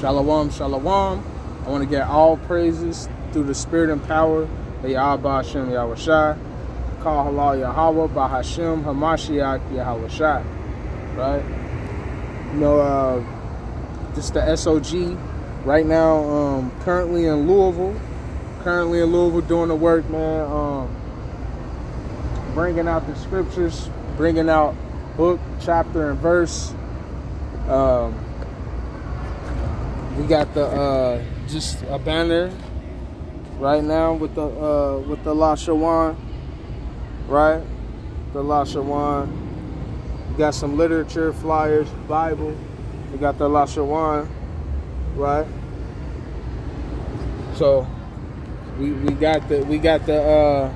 Shalom, shalom. I want to get all praises through the spirit and power of Yahweh Hashem Yahweh Shai. Call halal Yahweh by Hashem Hamashiach Yahweh Shai. Right? You know, uh, just the SOG right now, um, currently in Louisville. Currently in Louisville doing the work, man. Um, bringing out the scriptures, bringing out book, chapter, and verse. Um, we got the uh, just a banner right now with the uh, with the Lashawan, right? The Lashawan. We got some literature, flyers, Bible. We got the Lashawan, right? So we we got the we got the uh,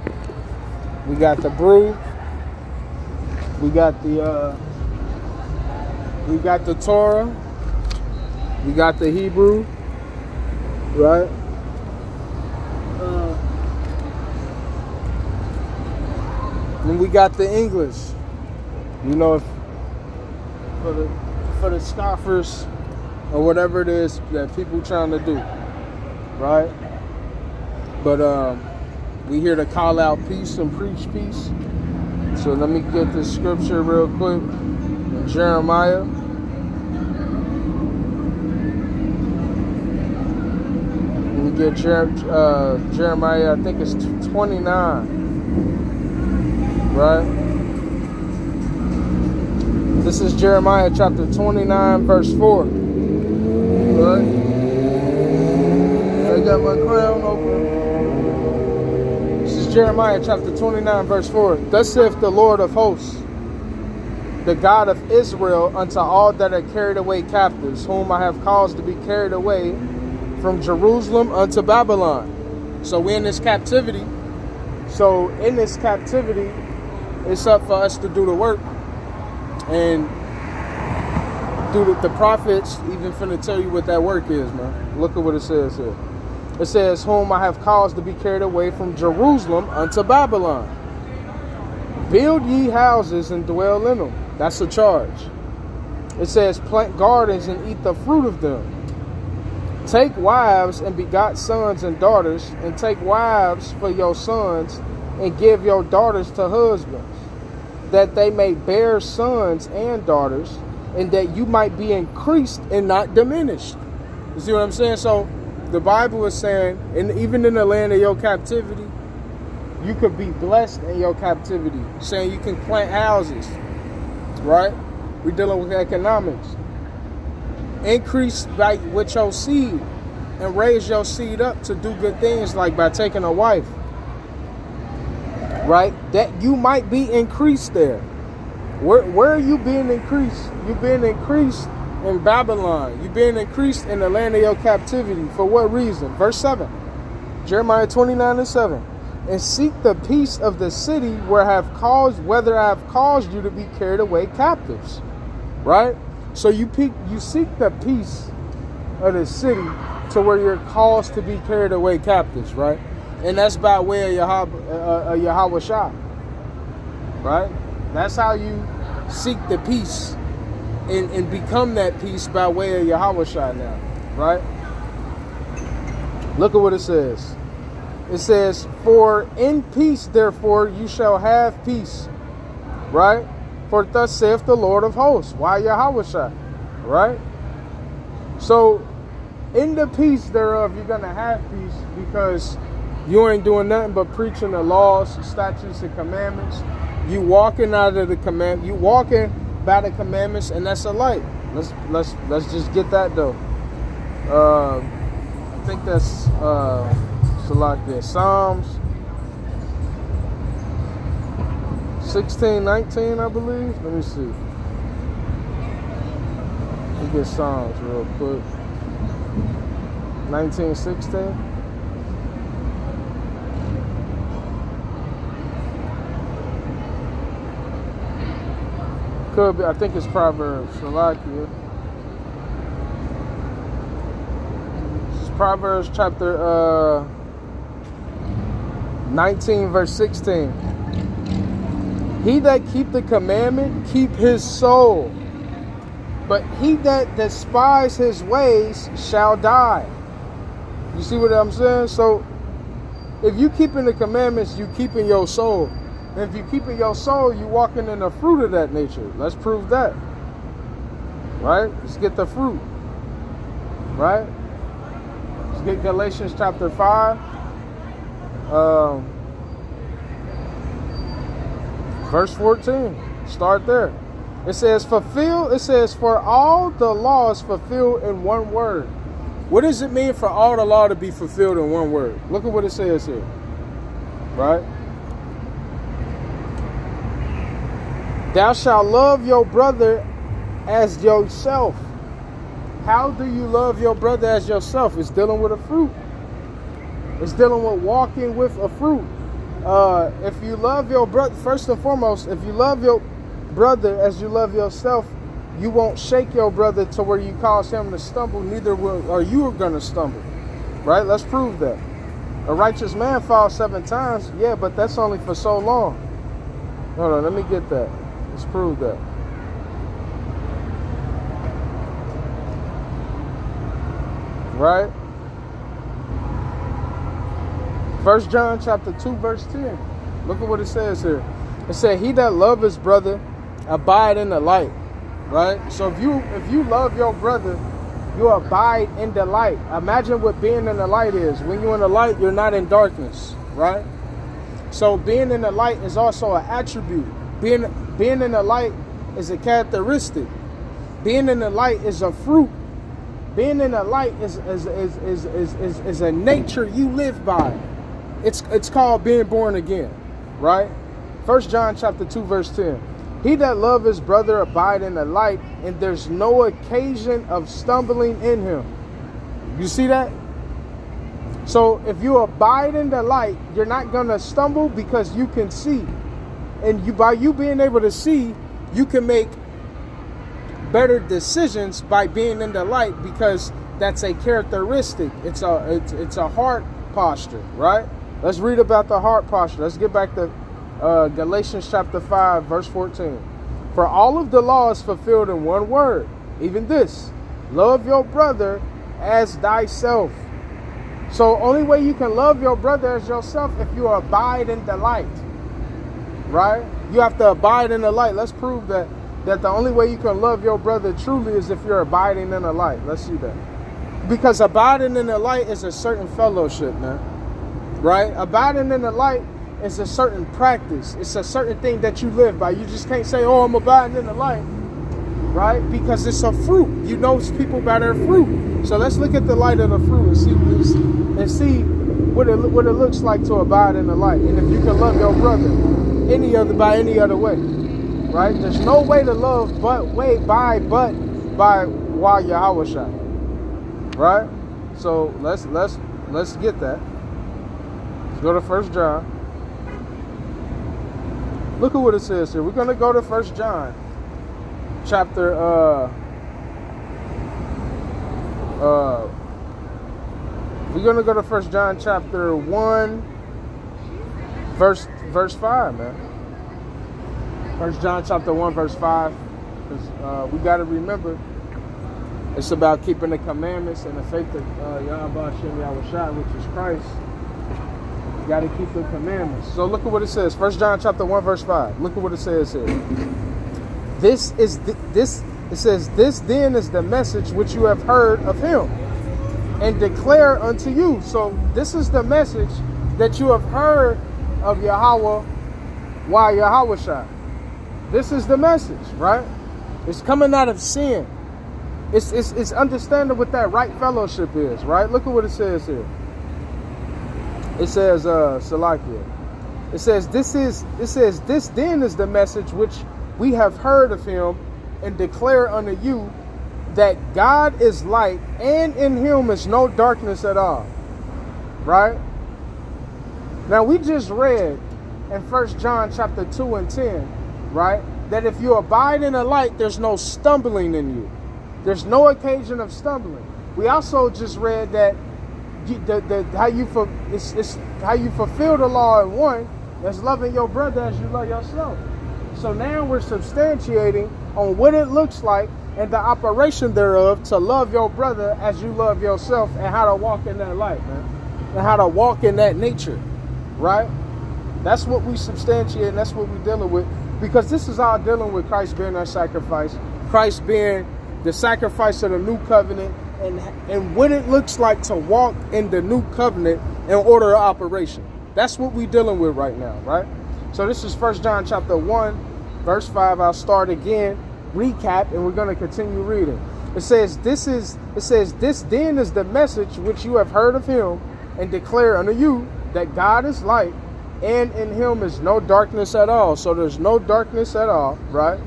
we got the brew. We got the uh, we got the Torah. We got the Hebrew, right? Uh, and we got the English. You know, for the for the scoffers or whatever it is that people trying to do, right? But um, we here to call out peace and preach peace. So let me get this scripture real quick Jeremiah. Get Jer- uh, Jeremiah, I think it's 29. Right? This is Jeremiah chapter 29, verse 4. Right? I got my crown open. This is Jeremiah chapter 29, verse 4. Thus saith the Lord of hosts, the God of Israel, unto all that are carried away captives, whom I have caused to be carried away from Jerusalem unto Babylon. So we're in this captivity. So in this captivity, it's up for us to do the work. And do the, the prophets even finna tell you what that work is, man. Look at what it says here. It says, Whom I have caused to be carried away from Jerusalem unto Babylon. Build ye houses and dwell in them. That's a charge. It says, Plant gardens and eat the fruit of them. Take wives and begot sons and daughters, and take wives for your sons, and give your daughters to husbands, that they may bear sons and daughters, and that you might be increased and not diminished. You see what I'm saying? So the Bible is saying, and even in the land of your captivity, you could be blessed in your captivity. Saying you can plant houses, right? We're dealing with economics. Increase by with your seed and raise your seed up to do good things like by taking a wife. Right? That you might be increased there. Where where are you being increased? You're being increased in Babylon. You're being increased in the land of your captivity. For what reason? Verse 7. Jeremiah 29 and 7. And seek the peace of the city where I have caused whether I have caused you to be carried away captives. Right? So you peak, you seek the peace of the city to where you're caused to be carried away captives, right? And that's by way of Yahweh, uh, uh, Yahweh Shah, right? That's how you seek the peace and, and become that peace by way of Yahweh Shah now, right? Look at what it says. It says, For in peace, therefore, you shall have peace, right? For thus saith the Lord of hosts. Why Yahweh right? So, in the peace thereof, you're going to have peace because you ain't doing nothing but preaching the laws, statutes, and commandments. You walking out of the command, you walking by the commandments, and that's a light. Let's let's let's just get that though. Uh, I think that's uh, select there. Psalms 16, 19, I believe. Let me see. Let me get Psalms real quick. 1916. Could be, I think it's Proverbs. Salakia. This is Proverbs chapter uh, 19, verse 16. He that keep the commandment, keep his soul. But he that despise his ways shall die. You see what I'm saying? So if you keeping the commandments, you keeping your soul. And if you keeping your soul, you walking in the fruit of that nature. Let's prove that. Right? Let's get the fruit. Right? Let's get Galatians chapter 5. Um, verse 14. Start there. It says, fulfill, it says, for all the laws fulfilled in one word. What does it mean for all the law to be fulfilled in one word? Look at what it says here. Right? Thou shalt love your brother as yourself. How do you love your brother as yourself? It's dealing with a fruit. It's dealing with walking with a fruit. Uh, if you love your brother, first and foremost, if you love your brother as you love yourself, you won't shake your brother to where you cause him to stumble, neither will are you going to stumble. Right? Let's prove that. A righteous man falls seven times, yeah, but that's only for so long. Hold on, let me get that. Let's prove that. Right? First John chapter 2, verse 10. Look at what it says here. It said, He that love his brother abide in the light. Right? So if you if you love your brother, you abide in the light. Imagine what being in the light is. When you're in the light, you're not in darkness, right? So being in the light is also an attribute. Being being in the light is a characteristic. Being in the light is a fruit. Being in the light is is, is, is, is, is, is a nature you live by. It's it's called being born again, right? First John chapter 2, verse 10. He that love his brother abide in the light, and there's no occasion of stumbling in him. You see that? So if you abide in the light, you're not gonna stumble because you can see. And you by you being able to see, you can make better decisions by being in the light because that's a characteristic. It's a it's, it's a heart posture, right? Let's read about the heart posture. Let's get back to uh, Galatians chapter 5, verse 14. For all of the law is fulfilled in one word, even this love your brother as thyself. So, only way you can love your brother as yourself if you abide in the light, right? You have to abide in the light. Let's prove that that the only way you can love your brother truly is if you're abiding in the light. Let's see that. Because abiding in the light is a certain fellowship, man. Right? Abiding in the light is a certain practice. It's a certain thing that you live by. You just can't say, "Oh, I'm abiding in the light," right? Because it's a fruit. You know people by their fruit. So let's look at the light of the fruit and see and see what it what it looks like to abide in the light. And if you can love your brother any other by any other way, right? There's no way to love but way by but by while Yahweh shot, right? So let's let's let's get that. Go to First John. Look at what it says here. We're going to go to First John, chapter. Uh, uh, we're to go to First John, chapter one, verse verse five, man. First John, chapter one, verse five. Because uh, we got to remember, it's about keeping the commandments and the faith of uh, Yahweh Shem which is Christ. You got to keep the commandments. So look at what it says. First John chapter 1 verse 5. Look at what it says here. This is th this it says this then is the message which you have heard of him and declare unto you. So this is the message that you have heard of Yahweh why Yahweh shot. This is the message, right? It's coming out of sin. It's, it's, it's understanding what that right fellowship is, right? Look at what it says here it says uh Salakia. It says this is it says this then is the message which we have heard of him and declare unto you that God is light and in him is no darkness at all. Right? Now we just read in First John chapter 2 and 10, right? That if you abide in the light, there's no stumbling in you. There's no occasion of stumbling. We also just read that the, the, how you for it's, it's how you fulfill the law in one that's loving your brother as you love yourself. So now we're substantiating on what it looks like and the operation thereof to love your brother as you love yourself and how to walk in that light, man. And how to walk in that nature, right? That's what we substantiate and that's what we're dealing with because this is all dealing with Christ being our sacrifice, Christ being the sacrifice of the new covenant, and, and what it looks like to walk in the new covenant in order of operation. That's what we're dealing with right now, right? So this is First John chapter 1, verse 5. I'll start again, recap, and we're going to continue reading. It says, This is it says, This then is the message which you have heard of him, and declare unto you that God is light, and in him is no darkness at all. So there's no darkness at all, right?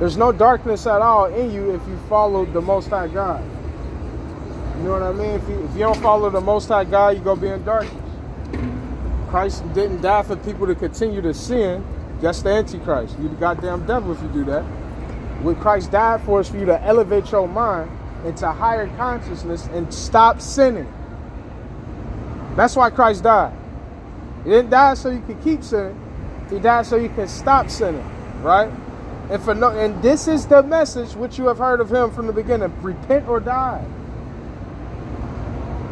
There's no darkness at all in you if you follow the Most High God. You know what I mean? If you, if you don't follow the Most High God, you're going to be in darkness. Christ didn't die for people to continue to sin. That's the Antichrist. You the goddamn devil if you do that. What Christ died for is for you to elevate your mind into higher consciousness and stop sinning. That's why Christ died. He didn't die so you could keep sinning. He died so you can stop sinning, right? And for no, and this is the message which you have heard of him from the beginning: repent or die.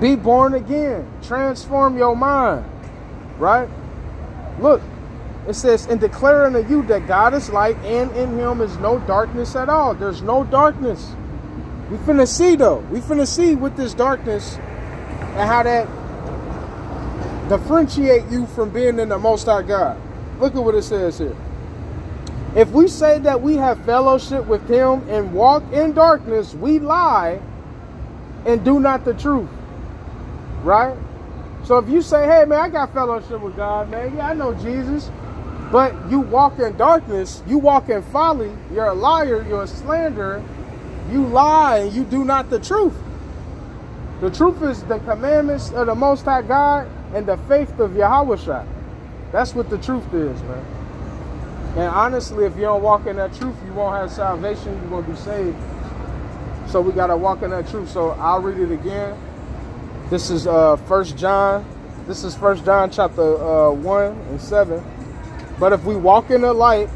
Be born again. Transform your mind, right? Look, it says, "And declaring to you that God is light, and in Him is no darkness at all." There's no darkness. We finna see though. We finna see with this darkness and how that differentiate you from being in the Most High God. Look at what it says here. If we say that we have fellowship with him and walk in darkness, we lie and do not the truth. Right? So if you say, hey man, I got fellowship with God, man, yeah, I know Jesus, but you walk in darkness, you walk in folly, you're a liar, you're a slanderer, you lie and you do not the truth. The truth is the commandments of the Most High God and the faith of Yahweh. That's what the truth is, man. And honestly, if you don't walk in that truth, you won't have salvation. You won't be saved. So we got to walk in that truth. So I'll read it again. This is uh First John. This is First John chapter uh, 1 and 7. But if we walk in the light,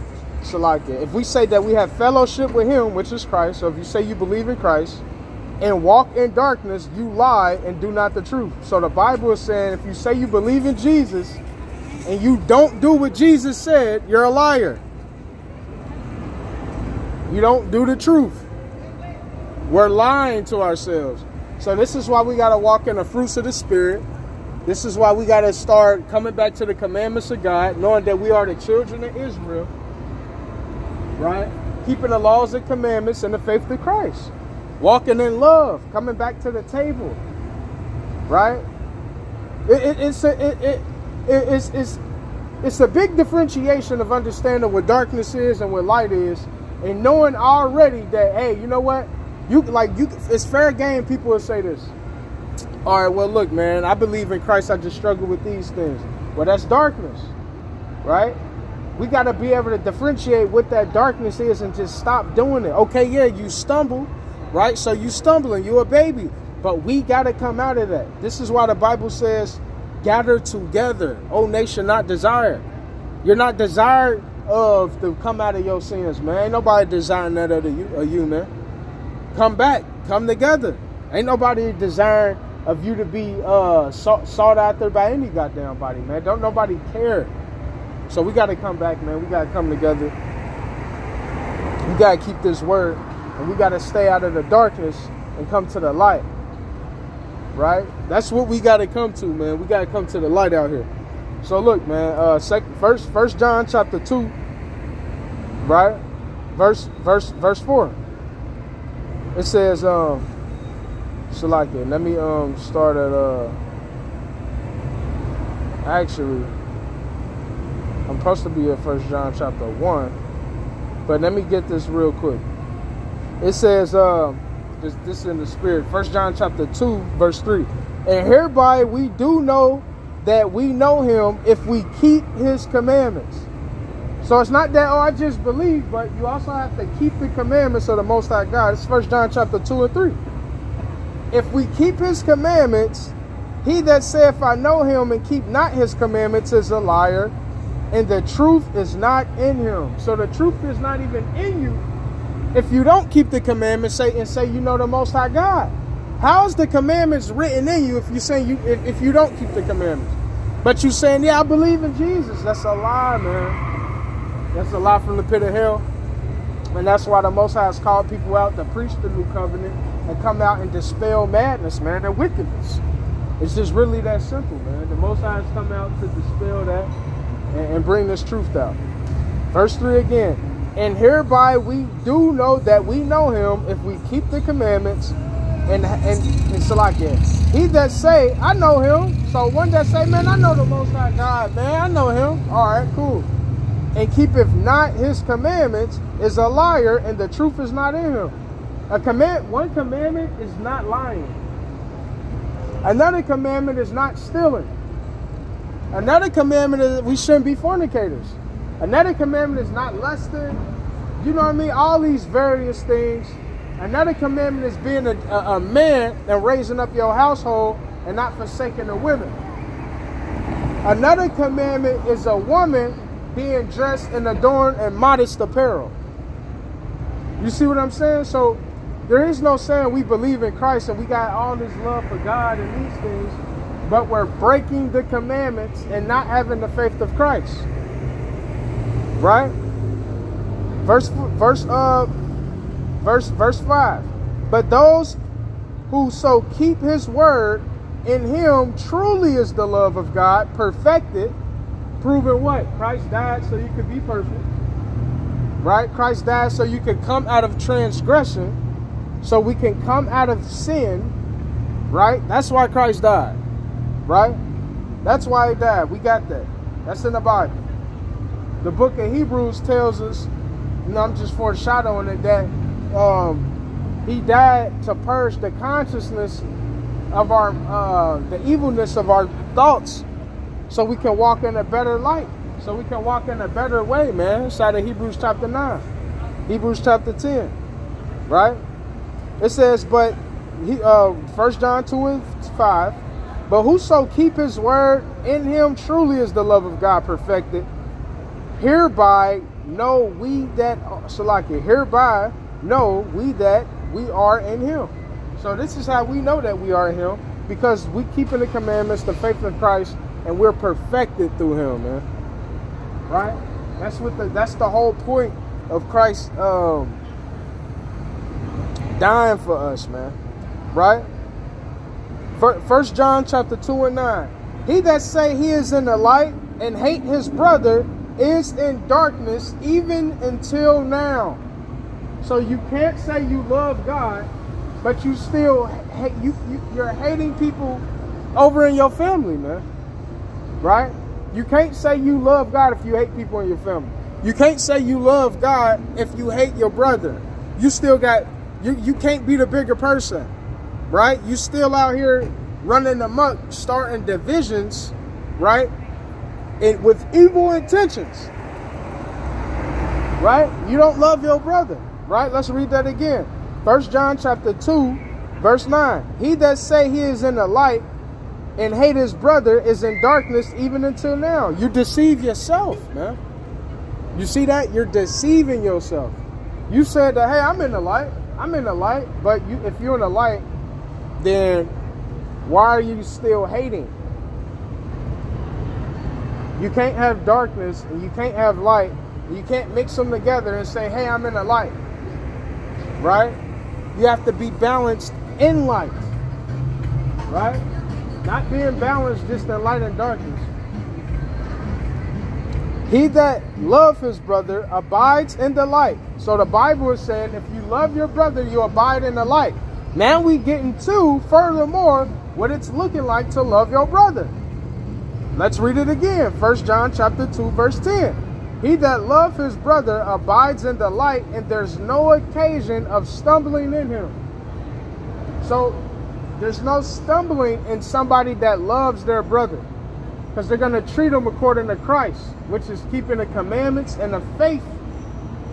so like it. If we say that we have fellowship with him, which is Christ, so if you say you believe in Christ, and walk in darkness, you lie and do not the truth. So the Bible is saying if you say you believe in Jesus and you don't do what Jesus said, you're a liar. You don't do the truth. We're lying to ourselves. So this is why we got to walk in the fruits of the Spirit. This is why we got to start coming back to the commandments of God, knowing that we are the children of Israel, right? Keeping the laws and commandments and the faith of Christ. Walking in love, coming back to the table, right? It, it, it's, a, it, it's, it's, it's a big differentiation of understanding what darkness is and what light is, and knowing already that, hey, you know what? You like you. It's fair game. People will say this. All right, well, look, man. I believe in Christ. I just struggle with these things. Well, that's darkness, right? We got to be able to differentiate what that darkness is and just stop doing it. Okay, yeah, you stumble, right? So you stumbling, you're a baby. But we got to come out of that. This is why the Bible says, gather together, O nation not desired. You're not desired of to come out of your sins, man. Ain't nobody desiring that of you, of you, man. Come back, come together. Ain't nobody desiring of you to be uh, sought, sought after by any goddamn body, man. Don't nobody care. So we got to come back, man. We got to come together. We got to keep this word and we got to stay out of the darkness and come to the light. Right? That's what we got to come to, man. We got to come to the light out here. So look, man, uh second first first John chapter 2, right? Verse verse verse 4. It says um so like it. Let me um start at uh actually I'm supposed to be at first John chapter 1. But let me get this real quick. It says, uh, this, this in the spirit. First John chapter 2, verse 3. And hereby we do know that we know him if we keep his commandments. So it's not that, oh, I just believe, but you also have to keep the commandments of the Most High God. It's First John chapter 2 and 3. If we keep his commandments, he that saith, I know him and keep not his commandments is a liar, and the truth is not in him. So the truth is not even in you if you don't keep the commandments say and say you know the most high God? How is the commandments written in you if you say you if, if you don't keep the commandments? But you saying, yeah, I believe in Jesus. That's a lie, man. That's a lie from the pit of hell. And that's why the Most High has called people out to preach the new covenant and come out and dispel madness, man, and wickedness. It's just really that simple, man. The Most High has come out to dispel that and, and bring this truth out. Verse 3 again. And hereby we do know that we know him if we keep the commandments and and, and Salakia. He that say, I know him. So one that say, man, I know the Most High God, man, I know him. All right, cool and keepeth not his commandments is a liar and the truth is not in him. A command one commandment is not lying. Another commandment is not stealing. Another commandment is we shouldn't be fornicators. Another commandment is not lusting. You know what I mean? All these various things. Another commandment is being a, a, a man and raising up your household and not forsaking the women. Another commandment is a woman being dressed and adorned in modest apparel. You see what I'm saying? So there is no saying we believe in Christ and we got all this love for God and these things, but we're breaking the commandments and not having the faith of Christ. Right? Verse verse uh verse verse 5. But those who so keep his word in him truly is the love of God perfected proven what? Christ died so you could be perfect. Right? Christ died so you could come out of transgression, so we can come out of sin. Right? That's why Christ died. Right? That's why he died. We got that. That's in the Bible. The book of Hebrews tells us, know, I'm just foreshadowing it, that um, he died to purge the consciousness of our, uh, the evilness of our thoughts so we can walk in a better light. So we can walk in a better way, man. Inside of Hebrews chapter 9. Hebrews chapter 10. Right? It says, but he uh first John 2 and 5. But whoso keep his word in him truly is the love of God perfected. Hereby know we that Salaki, hereby know we that we are in him. So this is how we know that we are in him, because we keep in the commandments, the faith of Christ, and we're perfected through him, man. Right? That's what the that's the whole point of Christ um, dying for us, man. Right? First John chapter 2 and 9. He that say he is in the light and hate his brother is in darkness even until now. So you can't say you love God, but you still you, you you're hating people over in your family, man right? You can't say you love God if you hate people in your family. You can't say you love God if you hate your brother. You still got, you, you can't be the bigger person, right? You still out here running amok, starting divisions, right? And with evil intentions, right? You don't love your brother, right? Let's read that again. First John chapter 2, verse 9. He that say he is in the light and hate his brother is in darkness even until now. You deceive yourself, man. You see that? You're deceiving yourself. You said that, hey, I'm in the light. I'm in the light. But you, if you're in the light, then why are you still hating? You can't have darkness and you can't have light. You can't mix them together and say, hey, I'm in the light. Right? You have to be balanced in light. Right? Not being balanced just in light and darkness. He that love his brother abides in the light. So the Bible is saying if you love your brother, you abide in the light. Now we get into furthermore what it's looking like to love your brother. Let's read it again. First John chapter 2, verse 10. He that love his brother abides in the light, and there's no occasion of stumbling in him. So there's no stumbling in somebody that loves their brother because they're going to treat them according to Christ, which is keeping the commandments and the faith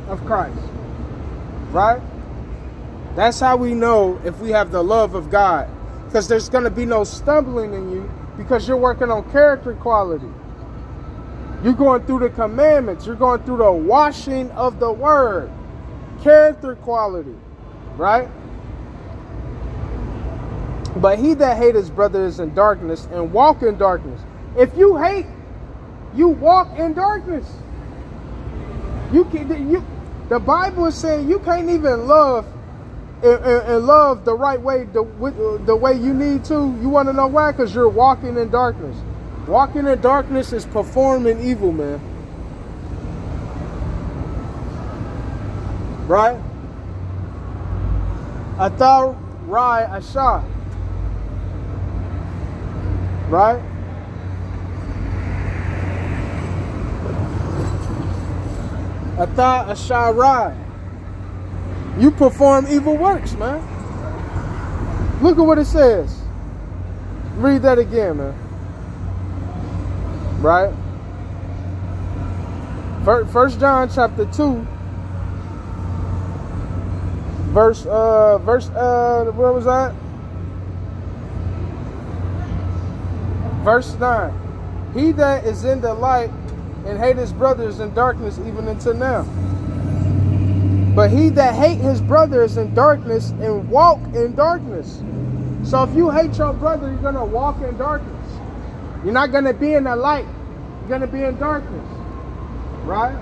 of Christ. Right? That's how we know if we have the love of God because there's going to be no stumbling in you because you're working on character quality. You're going through the commandments, you're going through the washing of the word. character quality, right? But he that hate his brother is in darkness and walk in darkness. If you hate, you walk in darkness. You can you the Bible is saying you can't even love and, and, and love the right way, the the way you need to. You want to know why? Because you're walking in darkness. Walking in darkness is performing evil, man. Right? Athar Rai Asha. Right? Atha Asharai. You perform evil works, man. Look at what it says. Read that again, man. Right? First John chapter 2. Verse uh verse uh where was that? Verse 9. He that is in the light and hate his brothers in darkness even until now. But he that hate his brother is in darkness and walk in darkness. So if you hate your brother, you're to walk in darkness. You're not to be in the light. You're to be in darkness. Right?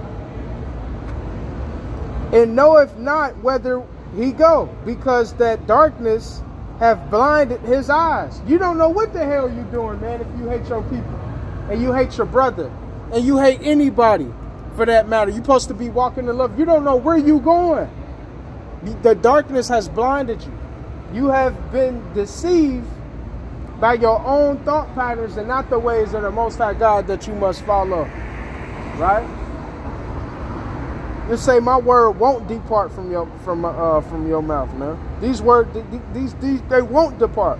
And knoweth not whether he go, because that darkness have blinded his eyes. You don't know what the hell you're doing, man, if you hate your people and you hate your brother and you hate anybody for that matter. You're supposed to be walking in love. You don't know where you're going. The darkness has blinded you. You have been deceived by your own thought patterns and not the ways of the Most High God that you must follow. Right? You say my word won't depart from your from uh, from your mouth, man. These words, these these they won't depart.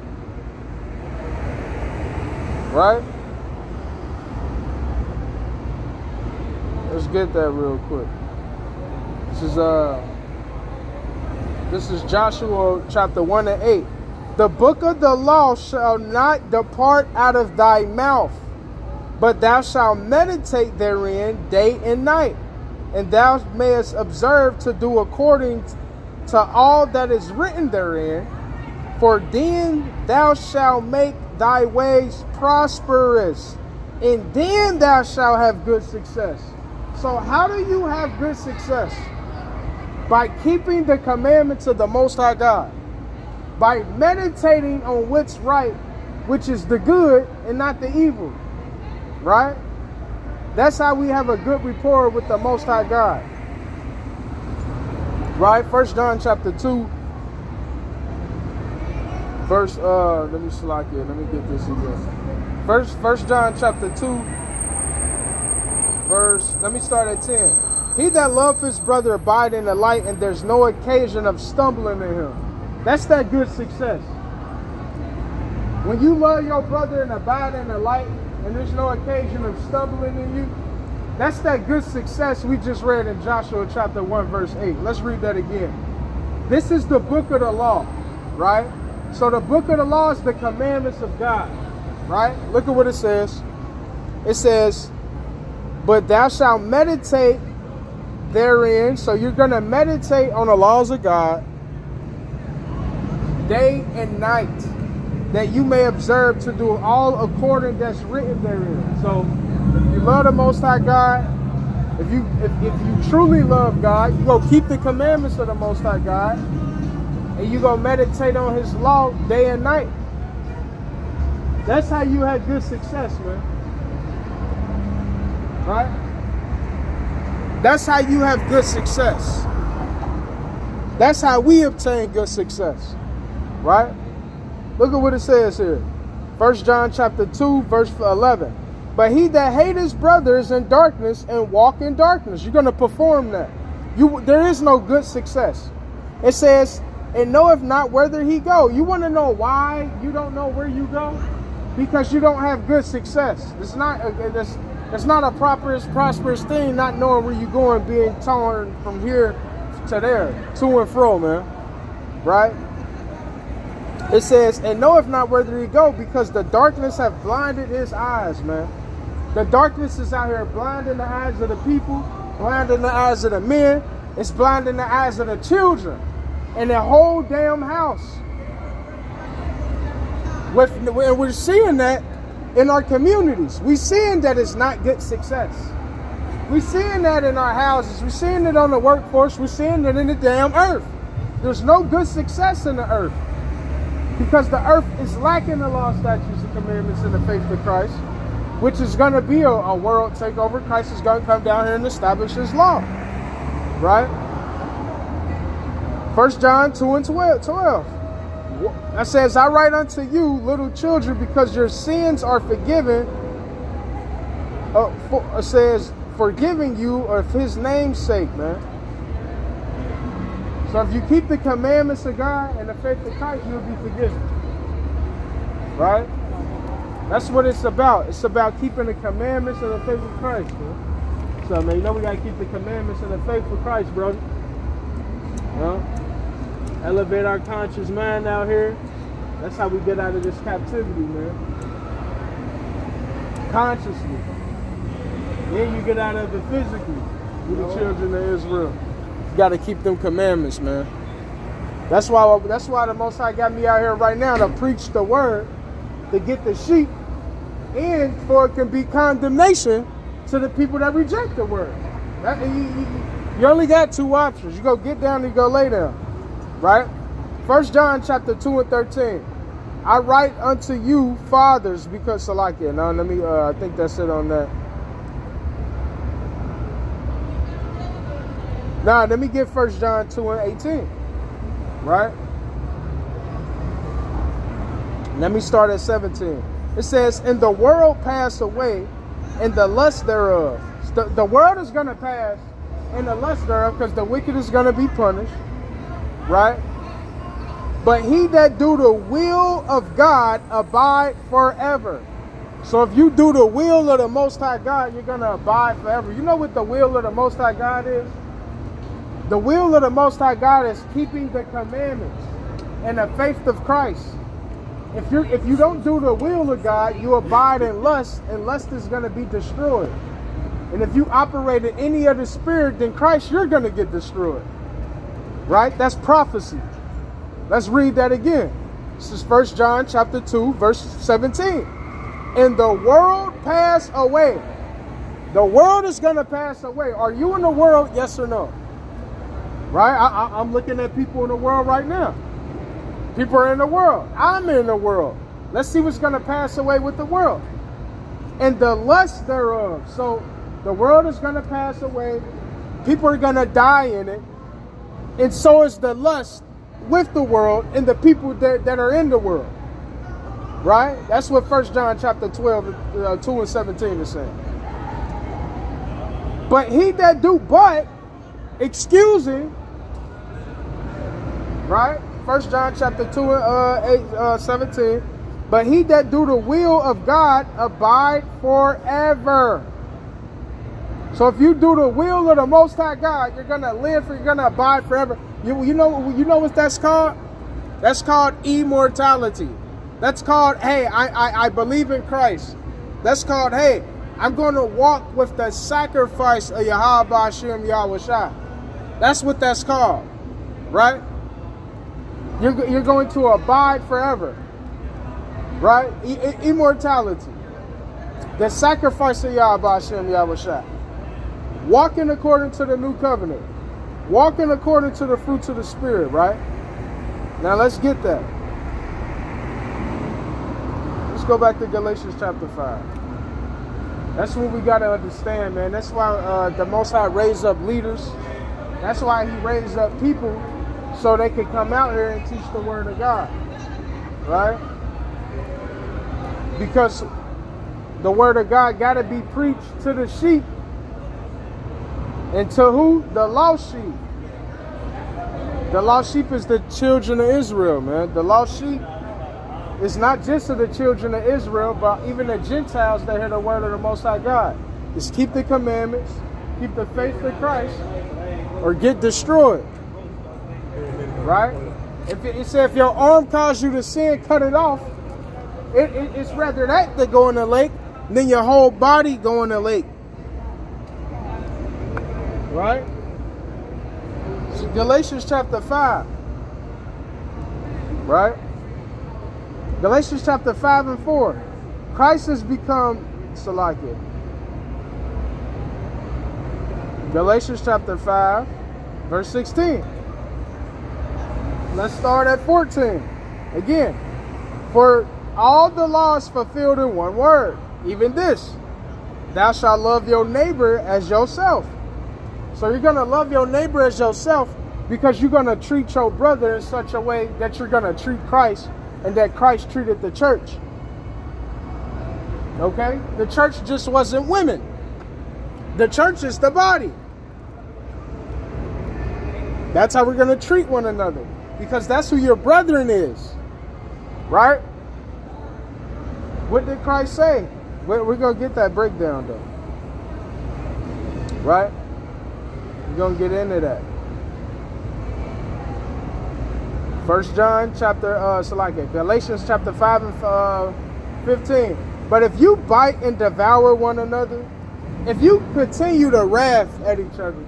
Right? Let's get that real quick. This is uh this is Joshua chapter 1 and 8. The book of the law shall not depart out of thy mouth, but thou shalt meditate therein day and night, and thou mayest observe to do according to all that is written therein. For then thou shalt make thy ways prosperous, and then thou shalt have good success. So, how do you have good success? By keeping the commandments of the Most High God, by meditating on what's right, which is the good and not the evil, right? That's how we have a good rapport with the Most High God. Right? First John chapter 2, verse uh let me select it, let me get this again. First First John chapter 2 verse, let me start at 10. He that loveth his brother abide in the light, and there's no occasion of stumbling in him. That's that good success. When you love your brother and abide in the light, and there's no occasion of stumbling in you, that's that good success we just read in Joshua chapter 1, verse 8. Let's read that again. This is the book of the law, right? So the book of the law is the commandments of God, right? Look at what it says. It says, but thou shalt meditate therein. So you're going to meditate on the laws of God day and night, that you may observe to do all according that's written therein. So if you love the Most High God, if you if, if you truly love God, you go keep the commandments of the Most High God, and you go meditate on His law day and night. That's how you have good success, man. Right? That's how you have good success. That's how we obtain good success. Right? Look at what it says here. First John chapter 2, verse 11. But he that hate his brother is in darkness and walk in darkness. You're going to perform that. You there is no good success. It says, and knoweth not whither he go. You want to know why you don't know where you go? Because you don't have good success. It's not uh, it's, it's not a proper, prosperous thing not knowing where you're going, being torn from here to there, to and fro, man. Right? It says, and knoweth not whither he go, because the darkness have blinded his eyes, man. The darkness is out here blinding the eyes of the people, blinding the eyes of the men, It's blinding the eyes of the children and the whole damn house. With, and we're seeing that in our communities. We're seeing that it's not good success. We're seeing that in our houses. We're seeing it on the workforce. We're seeing it in the damn earth. There's no good success in the earth because the earth is lacking the law, statutes, and commandments in the faith of Christ, which is going to be a, a world takeover. Christ is going to come down here and establish his law. Right? First John 2 and 12. 12. That says, I write unto you, little children, because your sins are forgiven. Uh, for, it says, forgiving you of his name's sake, man. So if you keep the commandments of God and the faith of Christ, you'll be forgiven. Right? That's what it's about. It's about keeping the commandments and the faith of Christ, man. So, man, you know we got to keep the commandments and the faith of Christ, brother. You? Elevate our conscious mind out here. That's how we get out of this captivity, man. Consciously. Then you get out of it physically. With the children of Israel You got to keep them commandments, man. That's why that's why the Most High got me out here right now to preach the word, to get the sheep, and for it can be condemnation to the people that reject the word. That, you, you, you, only got two options. You go get down and you go lay down, right? First John chapter two and thirteen. I write unto you fathers because Salakia. Now let me. Uh, I think that's it on that. Now, let me get First John 2 and 18. Right? Let me start at 17. It says, And the world pass away, and the lust thereof. The, the world is going to pass, and the lust thereof, because the wicked is going to be punished. Right? But he that do the will of God abide forever. So if you do the will of the Most High God, you're going to abide forever. You know what the will of the Most High God is? The will of the Most High God is keeping the commandments and the faith of Christ. If you if you don't do the will of God, you abide in lust, and lust is going to be destroyed. And if you operate in any other spirit than Christ, you're going to get destroyed. Right? That's prophecy. Let's read that again. This is First John chapter 2, verse 17. And the world pass away. The world is going to pass away. Are you in the world? Yes or no? Right? I, am looking at people in the world right now. People are in the world. I'm in the world. Let's see what's going to pass away with the world. And the lust thereof. So the world is going to pass away. People are going to die in it. And so is the lust with the world and the people that, that are in the world. Right? That's what First John chapter 12, uh, 2 and 17 is saying. But he that do but excusing, right? First John chapter 2 uh, 8, uh, 17. But he that do the will of God abide forever. So if you do the will of the Most High God, you're gonna live. You're gonna abide forever. You you know you know what that's called? That's called immortality. That's called hey I I, I believe in Christ. That's called hey I'm going to walk with the sacrifice of Yahweh Yahweh. That's what that's called, right? You're, you're going to abide forever, right? Immortality. The sacrifice of Yahweh Yahweh Walking according to the new covenant. Walking according to the fruits of the Spirit, right? Now let's get that. Let's go back to Galatians chapter 5. That's what we got to understand, man. That's why uh, the Most High raised up leaders that's why he raised up people so they could come out here and teach the word of God. Right? Because the word of God got to be preached to the sheep. And to who? The lost sheep. The lost sheep is the children of Israel, man. The lost sheep is not just to the children of Israel, but even the Gentiles that hear the word of the Most High God. Is keep the commandments, keep the faith of Christ, or get destroyed. Right? If it, it said if your arm caused you to sin, cut it off. It, it, it's rather that than go in the lake than your whole body go in the lake. Right? Galatians chapter 5. Right? Galatians chapter 5 and 4. Christ has become Salakia. Galatians chapter 5, verse 16. Let's start at 14. Again, for all the laws fulfilled in one word, even this thou shalt love your neighbor as yourself. So you're going to love your neighbor as yourself because you're going to treat your brother in such a way that you're going to treat Christ and that Christ treated the church. Okay? The church just wasn't women. The church is the body. That's how we're going to treat one another because that's who your brethren is. Right? What did Christ say? We're, going to get that breakdown though. Right? Going to get into that. First John chapter, uh, so like it, Galatians chapter 5 and uh, 15. But if you bite and devour one another, if you continue to wrath at each other,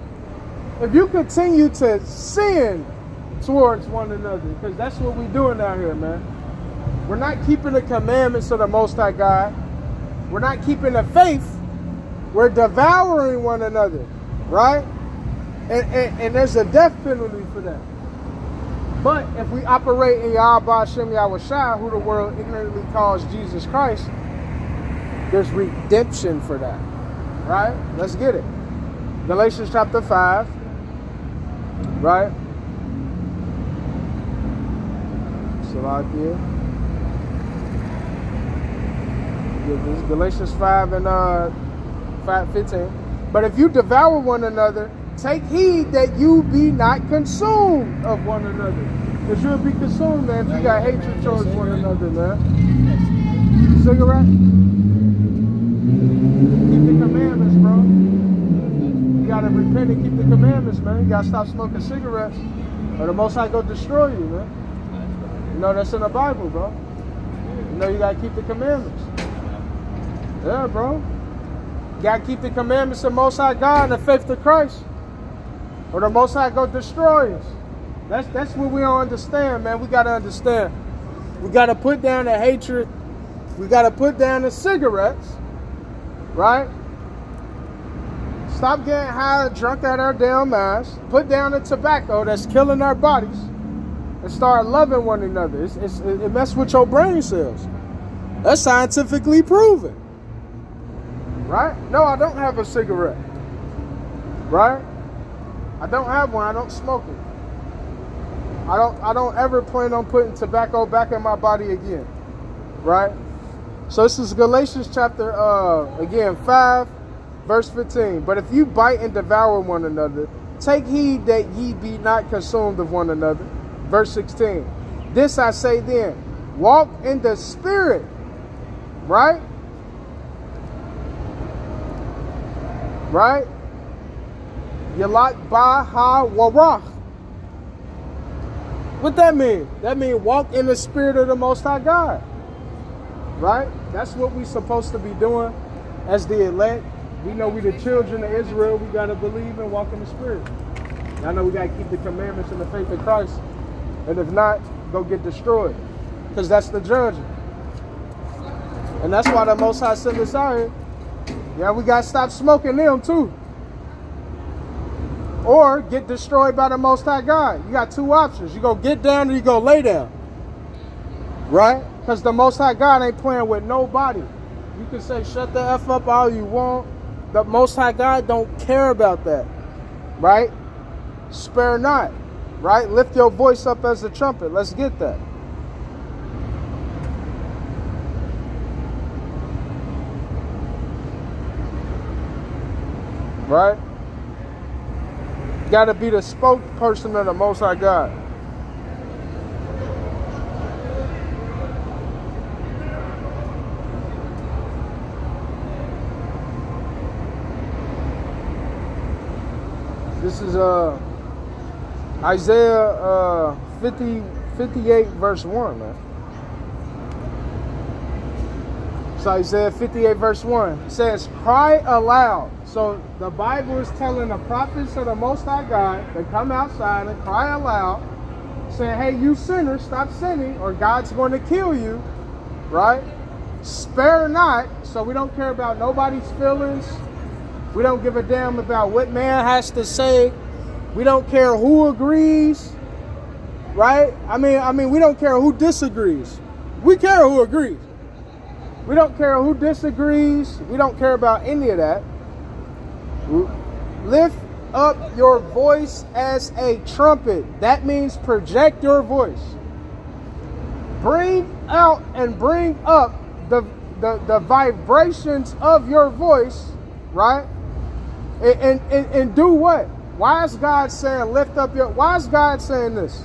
if you continue to sin towards one another, because that's what we're doing out here, man. We're not keeping the commandments of the Most High God. We're not keeping the faith. We're devouring one another, right? And, and, and there's a death penalty for that. But if we operate in Yahweh Shem Yahushua, who the world ignorantly calls Jesus Christ, there's redemption for that. Right? Let's get it. Galatians chapter 5. Right? Salakia. Galatians 5 and uh 5 15. But if you devour one another, take heed that you be not consumed of one another. Because you'll be consumed, man, if you got hatred towards one another, man. Cigarette? Keep the commandments, bro. You gotta repent and keep the commandments, man. You gotta stop smoking cigarettes. Or the most high go destroy you, man. You know that's in the Bible, bro. You know you gotta keep the commandments. Yeah, bro. You gotta keep the commandments of Most High God and the faith of Christ. Or the Most High go destroy us. That's that's what we don't understand, man. We gotta understand. We gotta put down the hatred. We gotta put down the cigarettes. Right? Stop getting high and drunk at our damn minds. Put down the tobacco that's killing our bodies. And start loving one another. It's, it's, it messes with your brain cells. That's scientifically proven. Right? No, I don't have a cigarette. Right? I don't have one. I don't smoke it. I don't I don't ever plan on putting tobacco back in my body again. Right? So this is Galatians chapter uh again 5 verse 15. But if you bite and devour one another, take heed that ye be not consumed of one another. Verse 16. This I say then, walk in the spirit. Right? Right? Yalat Baha Warach. What that mean? That mean walk in the spirit of the Most High God. Right? That's what we supposed to be doing as the elect. We know we the children of Israel. We got to believe and walk in the spirit. I know we got to keep the commandments and the faith of Christ. And if not, go get destroyed. Because that's the judgment. And that's why the Most High sent us out here. Yeah, we got to stop smoking them too or get destroyed by the Most High God. You got two options. You go get down or you go lay down. Right? Because the Most High God ain't playing with nobody. You can say shut the F up all you want. The Most High God don't care about that. Right? Spare not. Right? Lift your voice up as a trumpet. Let's get that. Right? Got to be the spokesperson of the Most High God. This is uh, Isaiah uh, 50, 58, verse 1, man. It's Isaiah 58 verse 1. Says, cry aloud. So the Bible is telling the prophets of the Most High God to come outside and cry aloud, saying, hey, you sinners, stop sinning, or God's going to kill you, right? Spare not, so we don't care about nobody's feelings. We don't give a damn about what man has to say. We don't care who agrees, right? I mean, I mean, we don't care who disagrees. We care who agrees. We don't care who disagrees. We don't care about any of that. Lift up your voice as a trumpet. That means project your voice. Bring out and bring up the, the, the vibrations of your voice, right? And, and, and do what? Why is God saying lift up your why is God saying this?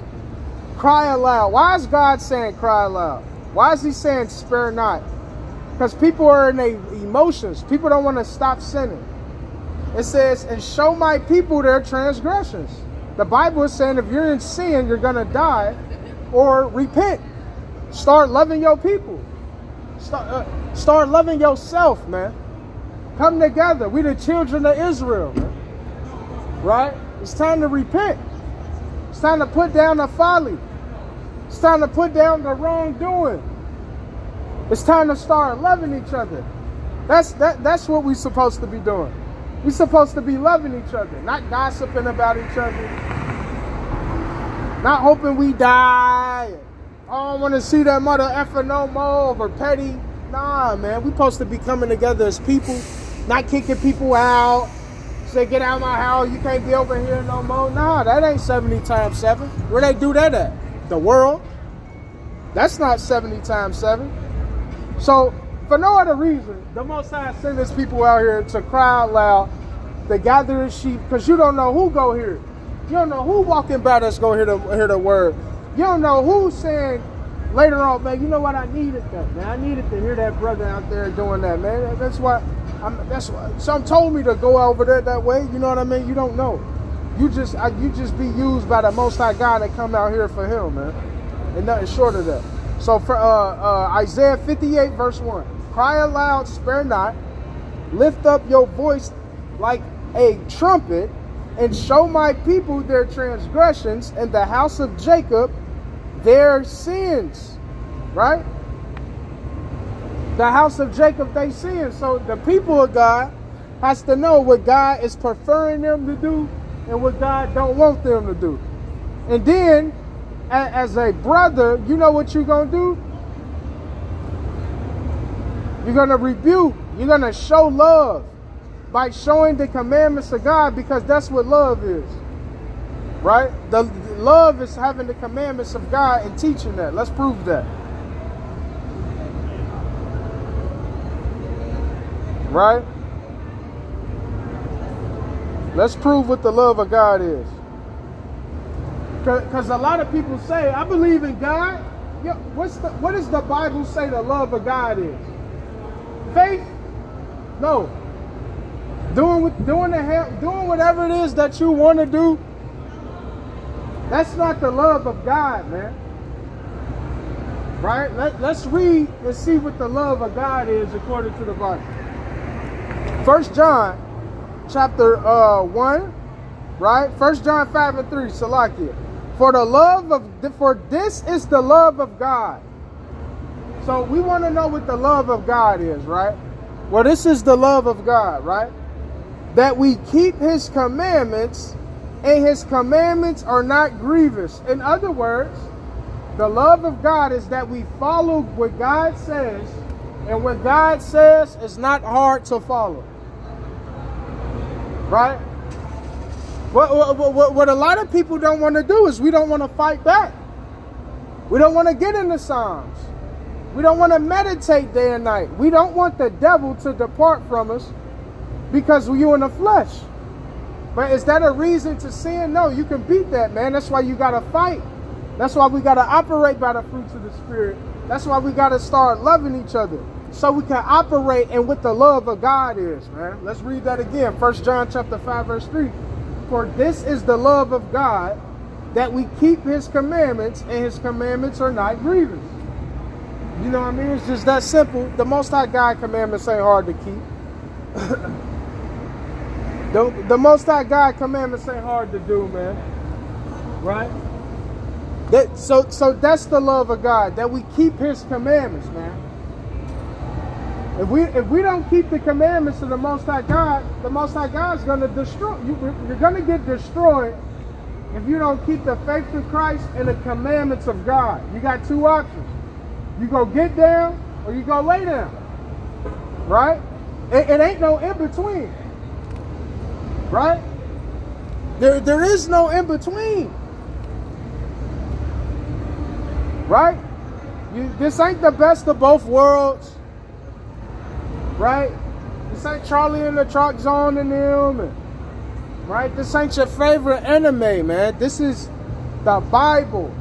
Cry aloud. Why is God saying cry aloud? Why is he saying spare not? Because people are in their emotions. People don't want to stop sinning. It says, and show my people their transgressions. The Bible is saying if you're in sin, you're going to die or repent. Start loving your people. Start, uh, start loving yourself, man. Come together. We the children of Israel, man. Right? It's time to repent. It's time to put down the folly. It's time to put down the wrongdoing. It's time to start loving each other. That's that that's what we're supposed to be doing. We're supposed to be loving each other, not gossiping about each other. Not hoping we die. I don't want to see that mother effer no more over petty. Nah, man. We supposed to be coming together as people, not kicking people out. Say, get out of my house. You can't be over here no more. Nah, that ain't 70 times 7. Where they do that at? The world. That's not 70 times 7. So, for no other reason, the Most High send his people out here to cry out loud, to gather his sheep, because you don't know who go here. You don't know who walking by us go hear the, hear the word. You don't know who's saying later on, man, you know what, I needed that, man. I needed to hear that brother out there doing that, man. That's why, I'm, that's why, some told me to go over there that way. You know what I mean? You don't know. You just, you just be used by the Most High God and come out here for him, man. And nothing short of that. So for uh, uh, Isaiah 58 verse 1, cry aloud, spare not, lift up your voice like a trumpet, and show my people their transgressions, and the house of Jacob their sins. Right? The house of Jacob they sin. So the people of God has to know what God is preferring them to do and what God don't want them to do. And then as a brother, you know what you're going to do? You're going to rebuke. You're going to show love by showing the commandments of God because that's what love is. Right? The love is having the commandments of God and teaching that. Let's prove that. Right? Let's prove what the love of God is. Because a lot of people say, I believe in God. Yeah, what's the, what does the Bible say the love of God is? Faith? No. Doing doing the doing whatever it is that you want to do. That's not the love of God, man. Right? Let, let's read and see what the love of God is according to the Bible. First John chapter uh, 1, right? First John 5 and 3, Salakia. For the love of for this is the love of God. So we want to know what the love of God is, right? Well, this is the love of God, right? That we keep his commandments, and his commandments are not grievous. In other words, the love of God is that we follow what God says, and what God says is not hard to follow. Right? What, what, what, what a lot of people don't want to do is we don't want to fight back. We don't want to get in the Psalms. We don't want to meditate day and night. We don't want the devil to depart from us because we're in the flesh. But is that a reason to sin? No, you can beat that, man. That's why you got to fight. That's why we got to operate by the fruits of the Spirit. That's why we got to start loving each other so we can operate in what the love of God is, man. Let's read that again. First John chapter 5, verse 3. For this is the love of God, that we keep his commandments, and his commandments are not grievous. You know what I mean? It's just that simple. The Most High God commandments ain't hard to keep. the, the Most High God commandments ain't hard to do, man. Right? That, so, so that's the love of God, that we keep his commandments, man. If we if we don't keep the commandments of the Most High God, the Most High God is going to destroy you. You're going to get destroyed if you don't keep the faith of Christ and the commandments of God. You got two options. You go get down or you go lay down. Right? It, it ain't no in between. Right? There, there is no in between. Right? You, this ain't the best of both worlds right? This ain't Charlie in the Truck Zone and them, right? This ain't your favorite anime, man. This is the Bible.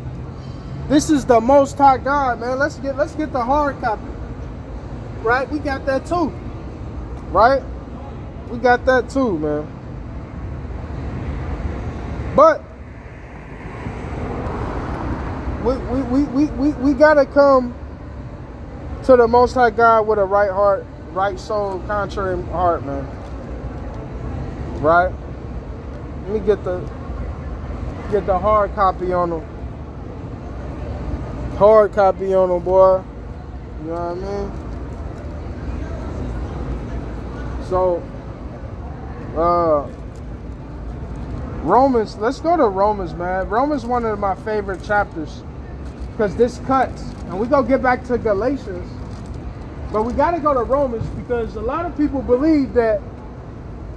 This is the Most High God, man. Let's get let's get the hard copy, right? We got that too, right? We got that too, man. But we we we we we, we gotta come to the Most High God with a right heart right soul, contrary heart, man. Right? Let me get the get the hard copy on them. Hard copy on them, boy. You know what I mean? So, uh, Romans, let's go to Romans, man. Romans one of my favorite chapters because this cuts. And we go get back to Galatians. But we got to go to Romans because a lot of people believe that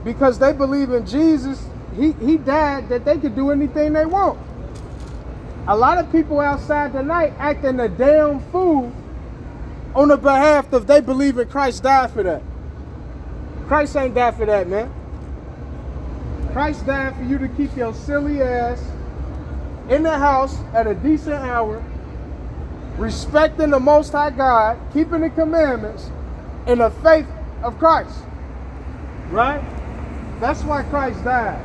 because they believe in Jesus, he, he died, that they could do anything they want. A lot of people outside tonight acting a damn fool on the behalf of they believe in Christ died for that. Christ ain't died for that, man. Christ died for you to keep your silly ass in the house at a decent hour respecting the Most High God, keeping the commandments, in the faith of Christ. Right? That's why Christ died.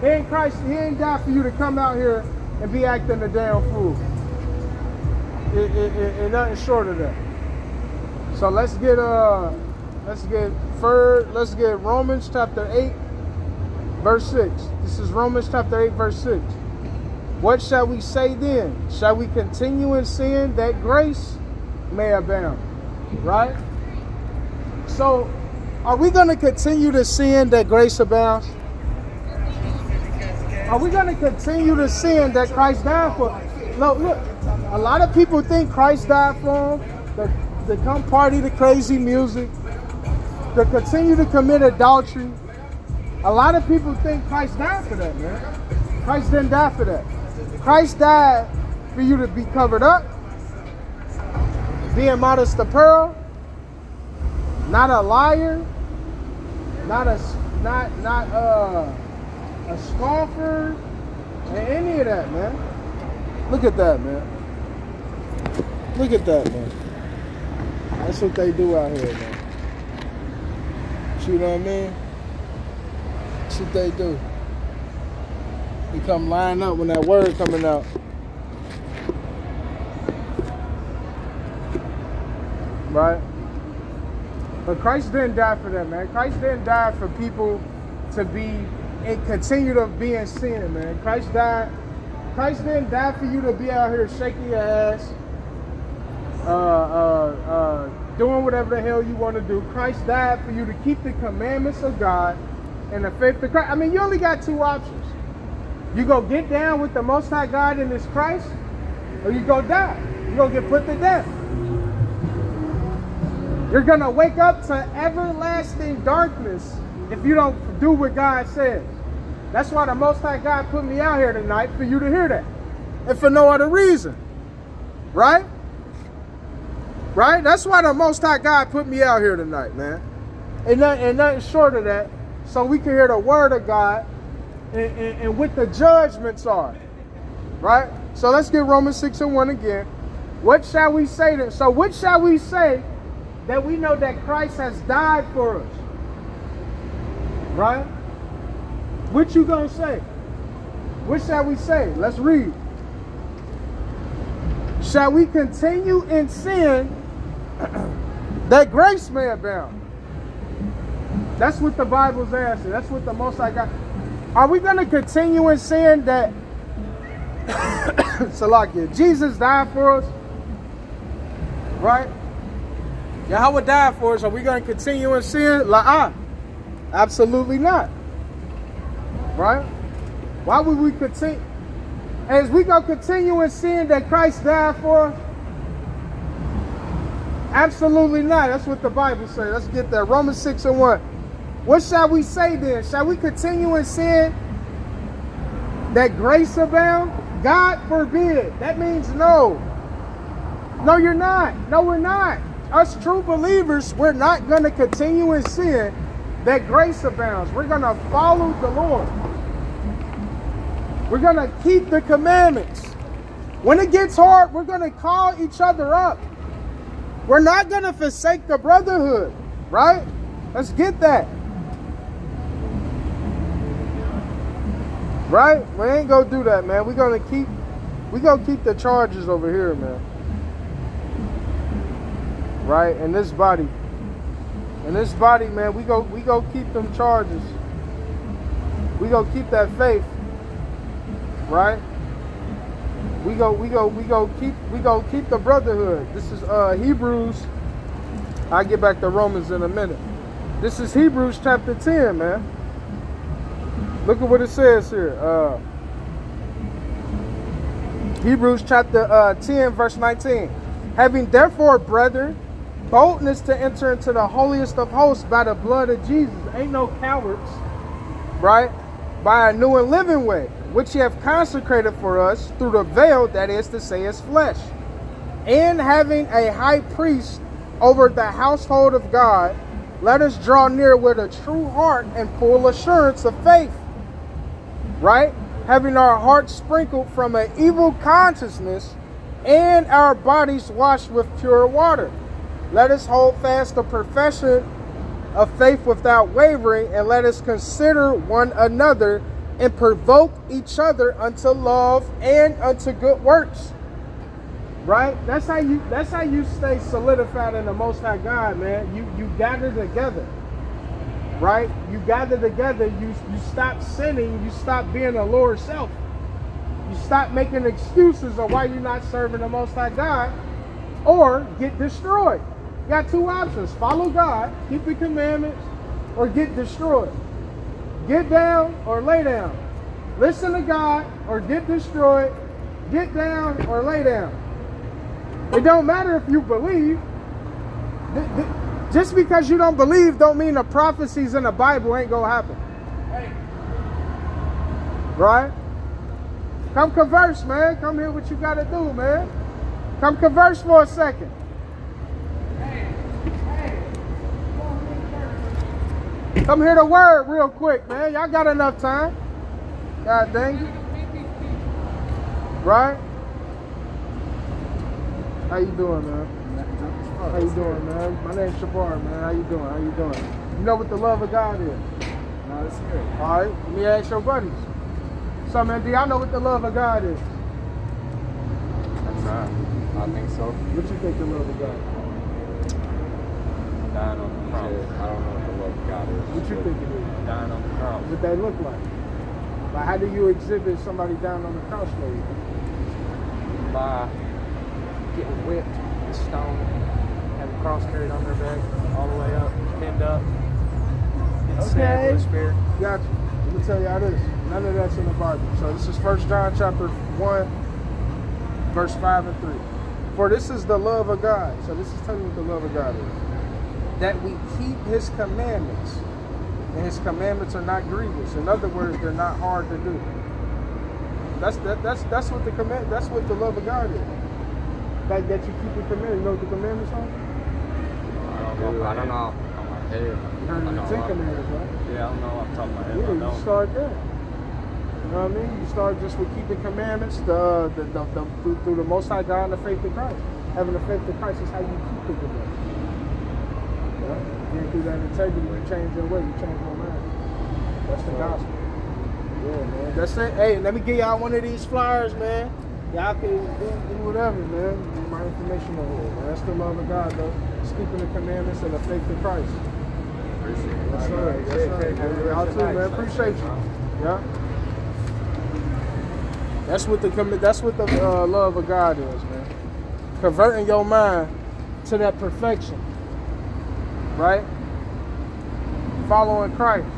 He ain't Christ, he ain't died for you to come out here and be acting a damn fool. It, it, it, it nothing short of that. So let's get uh let's get third, let's get Romans chapter 8, verse 6. This is Romans chapter 8, verse 6. What shall we say then? Shall we continue in sin that grace may abound? Right? So, are we going to continue to sin that grace abounds? Are we going to continue to sin that Christ died for? Look, look. A lot of people think Christ died for them. They, they come party to crazy music. They continue to commit adultery. A lot of people think Christ died for that, man. Christ didn't die for that. Christ died for you to be covered up, being modest of pearl, not a liar, not a not not uh, a scoffer, and any of that, man. Look at that, man. Look at that, man. That's what they do out here, man. You know what I mean? That's what they do. You come line up when that word coming out. Right? But Christ didn't die for that, man. Christ didn't die for people to be and continue to be in sin, man. Christ died. Christ didn't die for you to be out here shaking your ass, uh, uh, uh, doing whatever the hell you want to do. Christ died for you to keep the commandments of God and the faith of Christ. I mean, you only got two options. You go get down with the Most High God in this Christ, or you go die. You're going to get put to death. You're going to wake up to everlasting darkness if you don't do what God says. That's why the Most High God put me out here tonight for you to hear that. And for no other reason. Right? Right? That's why the Most High God put me out here tonight, man. And nothing, and nothing short of that. So we can hear the word of God and, and, and what the judgments are. Right? So let's get Romans 6 and 1 again. What shall we say then? So what shall we say that we know that Christ has died for us? Right? What you gonna say? What shall we say? Let's read. Shall we continue in sin that grace may abound. That's what the Bible's asking. That's what the most I got. Are we going to continue in sin that Salakia, Jesus died for us? Right? Yahweh died for us. Are we going to continue in sin? La'ah. Absolutely not. Right? Why would we continue? As we go continue in sin that Christ died for us? Absolutely not. That's what the Bible says. Let's get that. Romans 6 and 1. What shall we say then? Shall we continue in sin that grace abound? God forbid. That means no. No, you're not. No, we're not. Us true believers, we're not going to continue in sin that grace abounds. We're going to follow the Lord. We're going to keep the commandments. When it gets hard, we're going to call each other up. We're not going to forsake the brotherhood, right? Let's get that. Right? We ain't gonna do that, man. We're gonna keep we gonna keep the charges over here, man. Right? And this body. And this body, man, we go we go keep them charges. We go keep that faith. Right? We go we go we go keep we go keep the brotherhood. This is uh Hebrews. I'll get back to Romans in a minute. This is Hebrews chapter 10, man. Look at what it says here. Uh, Hebrews chapter uh, 10, verse 19. Having therefore, brethren, boldness to enter into the holiest of hosts by the blood of Jesus. Ain't no cowards, right? By a new and living way, which he have consecrated for us through the veil, that is to say, his flesh. And having a high priest over the household of God, let us draw near with a true heart and full assurance of faith right? Having our hearts sprinkled from an evil consciousness and our bodies washed with pure water. Let us hold fast the profession of faith without wavering, and let us consider one another and provoke each other unto love and unto good works. Right? That's how you that's how you stay solidified in the most high God, man. You you gather together right? You gather together, you, you stop sinning, you stop being a lower self. You stop making excuses of why you're not serving the Most High God or get destroyed. You got two options. Follow God, keep the commandments, or get destroyed. Get down or lay down. Listen to God or get destroyed. Get down or lay down. It don't matter if you believe. Just because you don't believe don't mean the prophecies in the Bible ain't gonna happen. Hey. Right? Come converse, man. Come hear what you gotta do, man. Come converse for a second. Come hear the word real quick, man. Y'all got enough time. God dang it. Right? How you doing, man? How you doing, man? My name's Shabar, man. How you doing? How you doing? You know what the love of God is? No, it's good. All right. Let me ask your buddies. So, man, do y'all know what the love of God is? That's right. I think so. What you think the love of God is? Dying on the cross. I don't know what the love of God is. What you think it is? Dying on the cross. What they look like? Like, how do you exhibit somebody down on the cross for you? By getting whipped and stoned cross carried on their back all the way up, pinned up. Okay. With a spear. Gotcha. Let me tell you how this. None of that's in the Bible. So this is First John chapter 1, verse 5 and 3. For this is the love of God. So this is telling you what the love of God is. That we keep his commandments. And his commandments are not grievous. In other words, they're not hard to do. That's that, that's that's what the command that's what the love of God is. That that you keep the commandments. You know what the commandments are? Don't know. I don't know my head. You heard the Ten Commandments, right? Yeah, I don't know off the top of my head. Yeah, you start there. You know what I mean? You start just with keeping commandments, the, the, the, the through, through, the Most High God and the faith in Christ. Having the faith in Christ is how you keep the commandments. Yeah? Through that integrity, you change your way, you change your mind. That's the gospel. Yeah, man. That's it. Hey, let me give y'all one of these flyers, man. Y'all can do, do whatever, man. bring my information over here. Man. That's the love of God, though. It's keeping the commandments and the faith of Christ. Appreciate it. Yes, sir. Yes, sir. Y'all too, man. Appreciate you. Yeah. That's what the commi- that's what the uh, love of God is, man. Converting your mind to that perfection, right? Following Christ.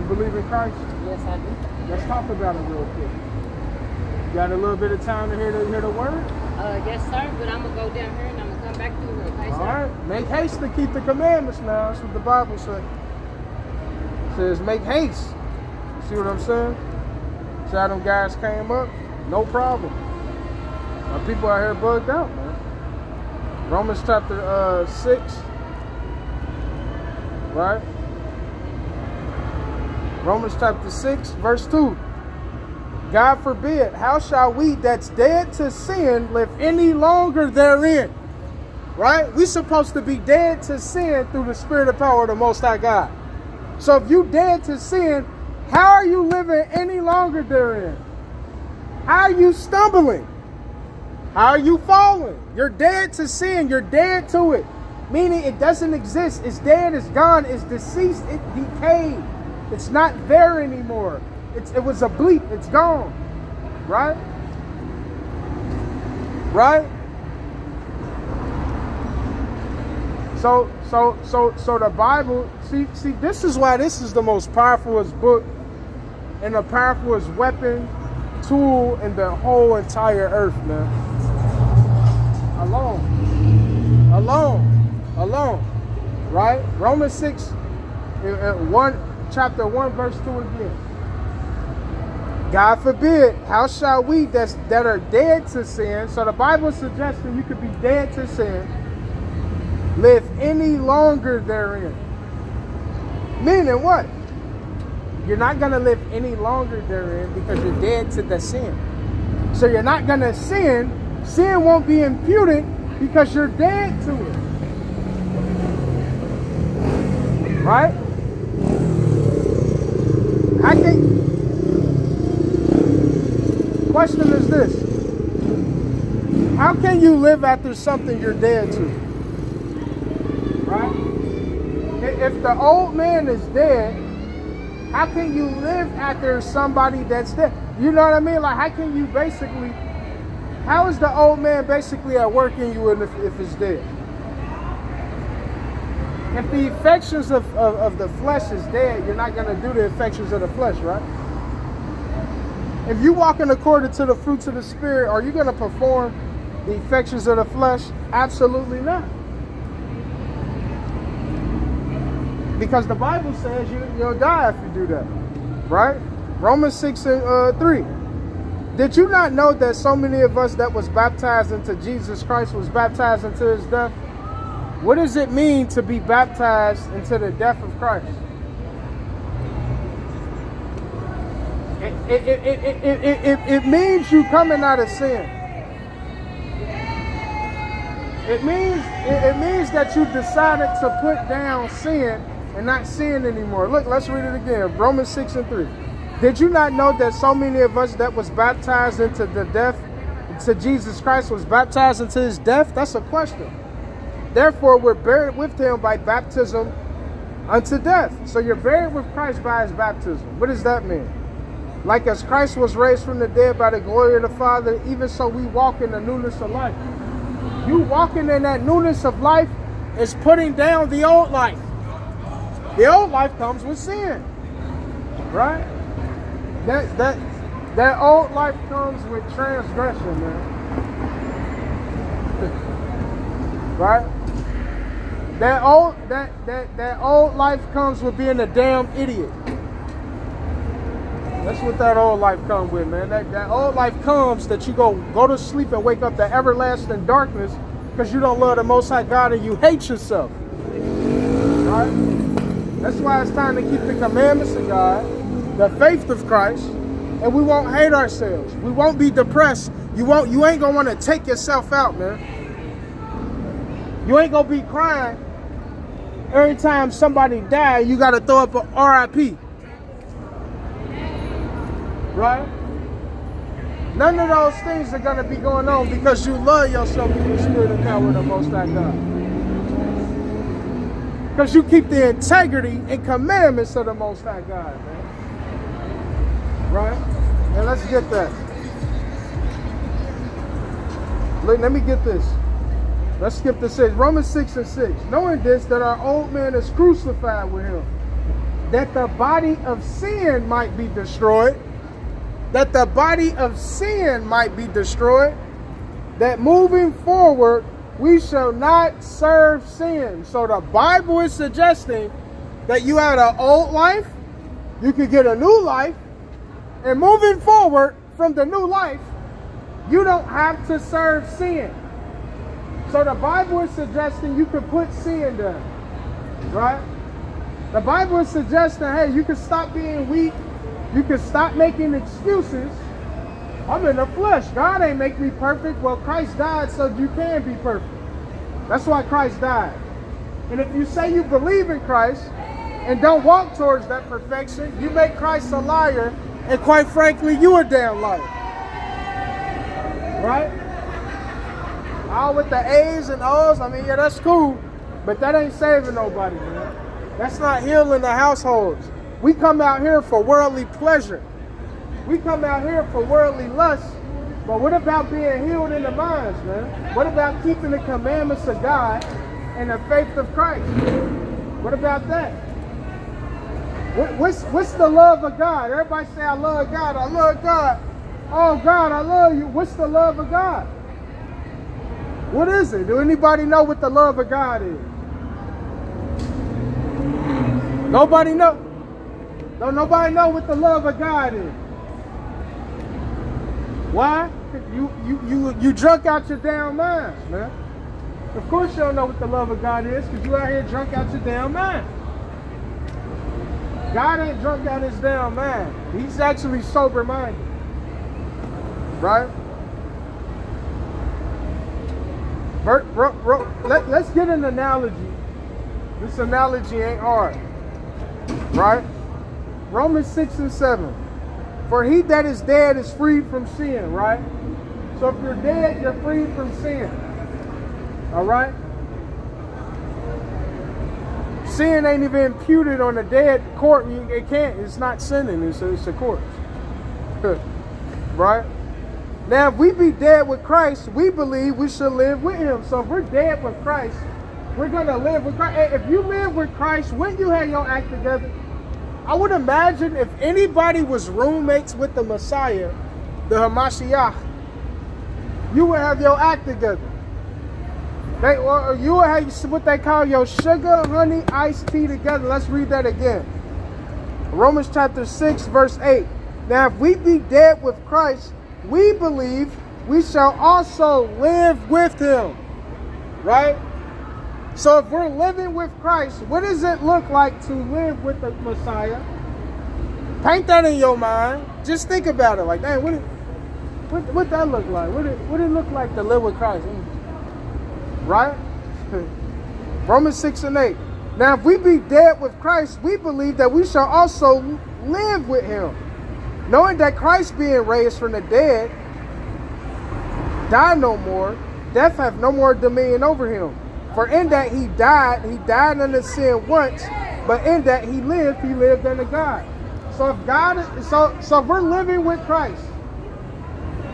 You believe in Christ? Yes, I do. Let's talk about it real quick. Got a little bit of time to hear the hear the word. Uh, yes, sir. But I'm gonna go down here and I'm gonna come back through. Okay, All right. Make haste to keep the commandments now. That's what the Bible says. It says make haste. See what I'm saying? See how them guys came up? No problem. Now people out here bugged out, man. Romans chapter uh, 6. Right? Romans chapter 6, verse 2. God forbid, how shall we that's dead to sin live any longer therein? right? We supposed to be dead to sin through the spirit of power of the Most High God. So if you dead to sin, how are you living any longer therein? How are you stumbling? How are you falling? You're dead to sin. You're dead to it. Meaning it doesn't exist. It's dead. It's gone. It's deceased. It decayed. It's not there anymore. It's, it was a bleep. It's gone. Right? Right? So, so, so, so the Bible. See, see, this is why this is the most powerfulest book and the powerfulest weapon, tool in the whole entire earth, man. Alone, alone, alone. Right? Romans six, uh, uh, one, chapter one, verse two again. God forbid, how shall we that's, that are dead to sin? So the Bible suggests that you could be dead to sin live any longer therein. Meaning what? You're not going to live any longer therein because you're dead to the sin. So you're not going to sin. Sin won't be imputed because you're dead to it. Right? I think. Question is this How can you live after something you're dead to? right? If the old man is dead, how can you live after somebody that's dead? You know what I mean? Like, how can you basically, how is the old man basically at work in you if, if it's dead? If the affections of, of, of the flesh is dead, you're not going to do the affections of the flesh, right? If you walk in according to the fruits of the spirit, are you going to perform the affections of the flesh? Absolutely not. Because the Bible says you, you'll die if you do that. Right? Romans 6 and uh, 3. Did you not know that so many of us that was baptized into Jesus Christ was baptized into his death? What does it mean to be baptized into the death of Christ? It, it, it, it, it, means you coming out of sin. It means it, it means that you decided to put down sin and not sin anymore. Look, let's read it again. Romans 6 and 3. Did you not know that so many of us that was baptized into the death, to Jesus Christ was baptized into his death? That's a question. Therefore, we're buried with him by baptism unto death. So you're buried with Christ by his baptism. What does that mean? Like as Christ was raised from the dead by the glory of the Father, even so we walk in the newness of life. You walking in that newness of life is putting down the old life. The old life comes with sin. Right? That that that old life comes with transgression, man. right? That old that that that old life comes with being a damn idiot. That's what that old life comes with, man. That that old life comes that you go go to sleep and wake up to everlasting darkness because you don't love the Most High God and you hate yourself. Right? That's why it's time to keep the commandments of God, the faith of Christ, and we won't hate ourselves. We won't be depressed. You won't. You ain't gonna want to take yourself out, man. You ain't gonna be crying every time somebody die. You gotta throw up a RIP. Right? None of those things are going to be going on because you love yourself in the spirit and power of the Most High God. Because you keep the integrity and commandments of the Most High God, man. Right? And let's get that. Look, let me get this. Let's skip the 6. Romans 6 and 6. Knowing this, that our old man is crucified with him, that the body of sin might be destroyed, that the body of sin might be destroyed, that moving forward, we shall not serve sin. So the Bible is suggesting that you had an old life, you could get a new life, and moving forward from the new life, you don't have to serve sin. So the Bible is suggesting you could put sin down, right? The Bible is suggesting, hey, you can stop being weak. You can stop making excuses. I'm in the flesh. God ain't make me perfect. Well, Christ died so you can be perfect. That's why Christ died. And if you say you believe in Christ and don't walk towards that perfection, you make Christ a liar. And quite frankly, you a damn liar. Right? All with the A's and O's, I mean, yeah, that's cool. But that ain't saving nobody, man. That's not healing the households. We come out here for worldly pleasure. We come out here for worldly lust. But what about being healed in the minds, man? What about keeping the commandments of God and the faith of Christ? What about that? What, what's, what's the love of God? Everybody say, I love God. I love God. Oh, God, I love you. What's the love of God? What is it? Do anybody know what the love of God is? Nobody know. Don't nobody know what the love of God is. Why? You you you you drunk out your damn mind, man. Of course you don't know what the love of God is, because you out here drunk out your damn mind. God ain't drunk out his damn mind. He's actually sober minded. Right? Let, let's get an analogy. This analogy ain't hard. Right? Romans 6 and 7. For he that is dead is freed from sin, right? So if you're dead, you're freed from sin. All right? Sin ain't even imputed on a dead court. It can't. It's not sinning. It's a, it's a corpse. right? Now, if we be dead with Christ, we believe we should live with him. So if we're dead with Christ, we're going to live with Christ. If you live with Christ, when you have your act together, I would imagine if anybody was roommates with the Messiah, the Hamashiach, you would have your act together. They, or you would have what they call your sugar, honey, iced tea together. Let's read that again. Romans chapter 6, verse 8. Now, if we be dead with Christ, we believe we shall also live with him. Right? So if we're living with Christ, what does it look like to live with the Messiah? Paint that in your mind. Just think about it. Like, dang, what, what, what that look like? What it, what it look like to live with Christ? Right? Romans 6 and 8. Now, if we be dead with Christ, we believe that we shall also live with him knowing that Christ being raised from the dead, die no more, death hath no more dominion over him. For in that he died, he died under sin once, but in that he lived, he lived unto God. So if God so so if we're living with Christ,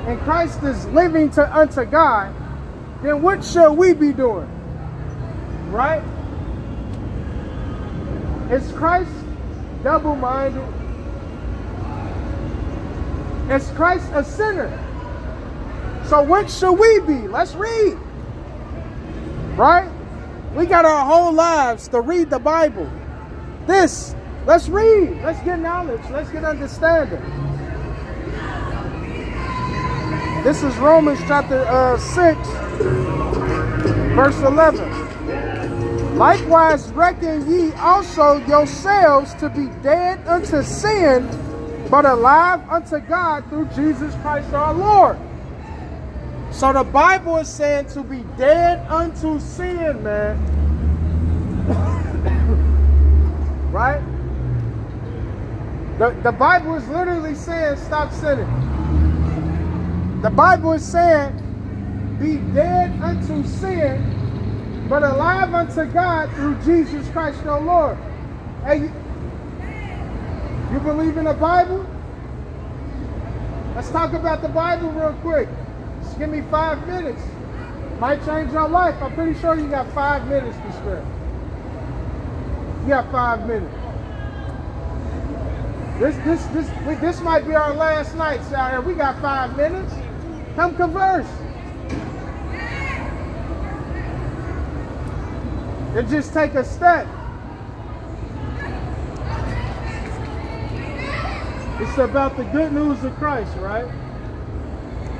and Christ is living to unto God, then what shall we be doing? Right? Is Christ double-minded? Is Christ a sinner? So what should we be? Let's read. Right? We got our whole lives to read the Bible. This, let's read. Let's get knowledge. Let's get understanding. This is Romans chapter uh, 6, verse 11. Likewise reckon ye also yourselves to be dead unto sin, but alive unto God through Jesus Christ our Lord. So the Bible is saying to be dead unto sin, man. right? The, the Bible is literally saying stop sinning. The Bible is saying, be dead unto sin, but alive unto God through Jesus Christ your Lord. Hey, you, you believe in the Bible? Let's talk about the Bible real quick. Give me five minutes. Might change your life. I'm pretty sure you got five minutes to spare. You got five minutes. This this this this might be our last night here. We got five minutes. Come converse. And just take a step. It's about the good news of Christ, right?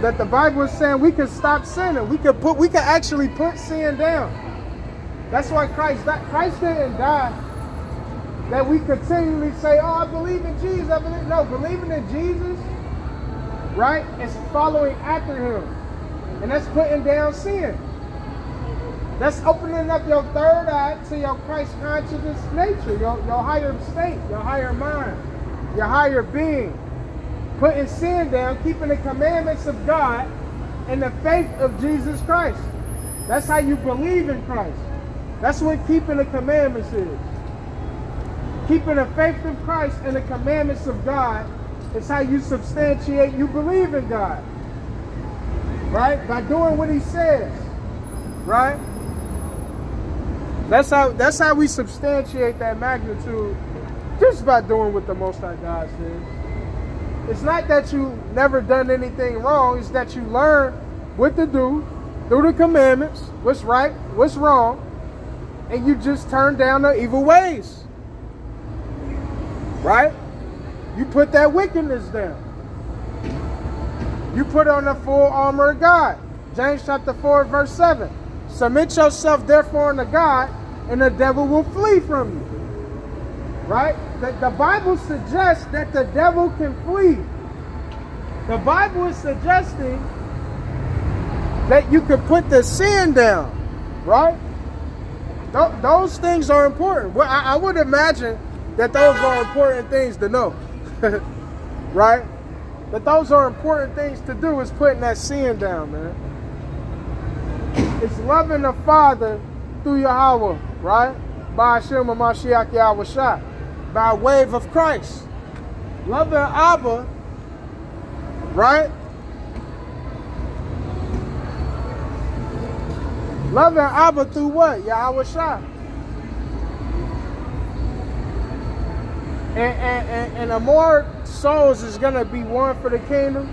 That the Bible is saying we can stop sinning. We can put we can actually put sin down. That's why Christ that Christ didn't die. That we continually say, Oh, I believe in Jesus. I believe no, believing in Jesus, right, is following after him. And that's putting down sin. That's opening up your third eye to your Christ consciousness nature, your, your higher state, your higher mind your higher being, putting sin down, keeping the commandments of God, and the faith of Jesus Christ. That's how you believe in Christ. That's what keeping the commandments is. Keeping the faith of Christ and the commandments of God is how you substantiate you believe in God. Right? By doing what he says. Right? That's how that's how we substantiate that magnitude just by doing what the Most High God says. It's not that you never done anything wrong. It's that you learn what to do through the commandments, what's right, what's wrong, and you just turn down the evil ways. Right? You put that wickedness down. You put on the full armor of God. James chapter 4, verse 7. Submit yourself therefore unto God, and the devil will flee from you. Right? The, the Bible suggests that the devil can flee. The Bible is suggesting that you could put the sin down. Right? Th those things are important. Well, I, I would imagine that those are important things to know. right? That those are important things to do is putting that sin down, man. It's loving the Father through Yahweh, right? By Hashem Mashiach Yahweh Shah by wave of Christ. Loving Abba, right? Love Loving Abba through what? Yahweh Shah. And, and, and, and the more souls is going to be won for the kingdom,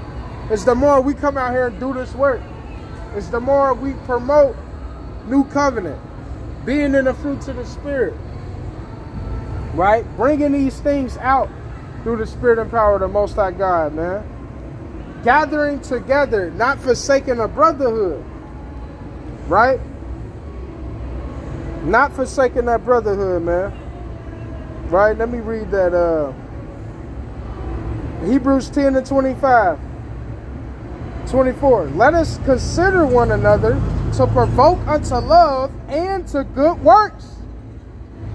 is the more we come out here and do this work. It's the more we promote new covenant, being in the fruits of the Spirit right? Bringing these things out through the spirit and power of the Most High God, man. Gathering together, not forsaking a brotherhood, right? Not forsaking that brotherhood, man. Right? Let me read that. Uh, Hebrews 10 and 25. 24. Let us consider one another to provoke unto love and to good works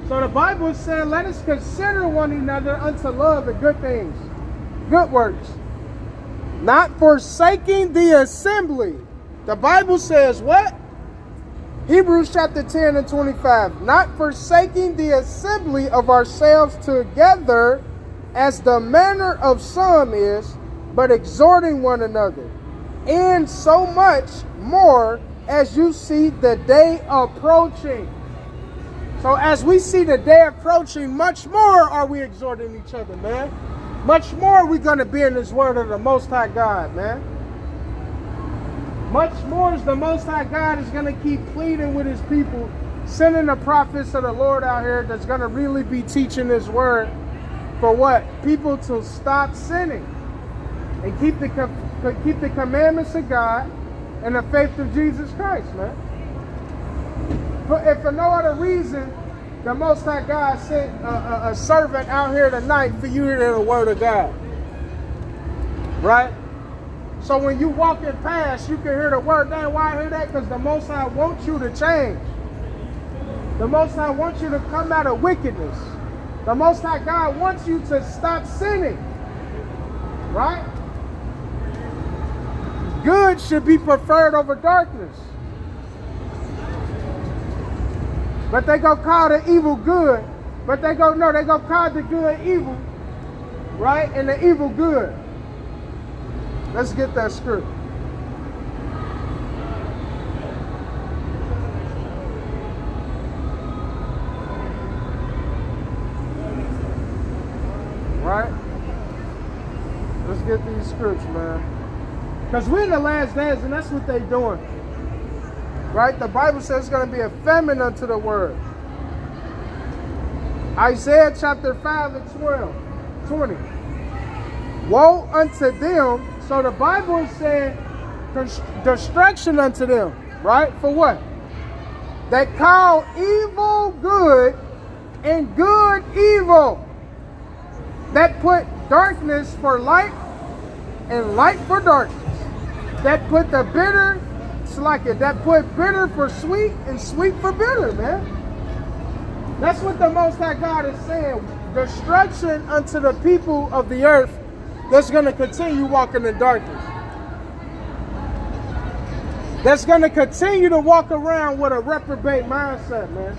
so the Bible saying, let us consider one another unto love and good things, good works. Not forsaking the assembly. The Bible says what? Hebrews chapter 10 and 25. Not forsaking the assembly of ourselves together as the manner of some is, but exhorting one another. And so much more as you see the day approaching. So as we see the day approaching, much more are we exhorting each other, man. Much more are we're going to be in this word of the Most High God, man. Much more is the Most High God is going to keep pleading with his people, sending the prophets of the Lord out here that's going to really be teaching this word for what? People to stop sinning and keep the, keep the commandments of God and the faith of Jesus Christ, man for, if for no other reason, the Most High God sent a, a, a servant out here tonight for you to hear the word of God. Right? So when you walk walking past, you can hear the word. Then why I hear that? Because the Most High wants you to change. The Most High wants you to come out of wickedness. The Most High God wants you to stop sinning. Right? good should be preferred over darkness. But they go call the evil good. But they go, no, they go call the good evil, right? And the evil good. Let's get that script. Right? Let's get these scripts, man. Because we're in the last days, and that's what they're doing. Right? The Bible says it's going to be a famine unto the word. Isaiah chapter 5 and 12, 20. Woe unto them. So the Bible is saying destruction unto them. Right? For what? They call evil good and good evil. That put darkness for light and light for darkness. That put the bitter like it. That put bitter for sweet and sweet for bitter, man. That's what the Most High God is saying. Destruction unto the people of the earth that's going to continue walking in darkness. That's going to continue to walk around with a reprobate mindset, man.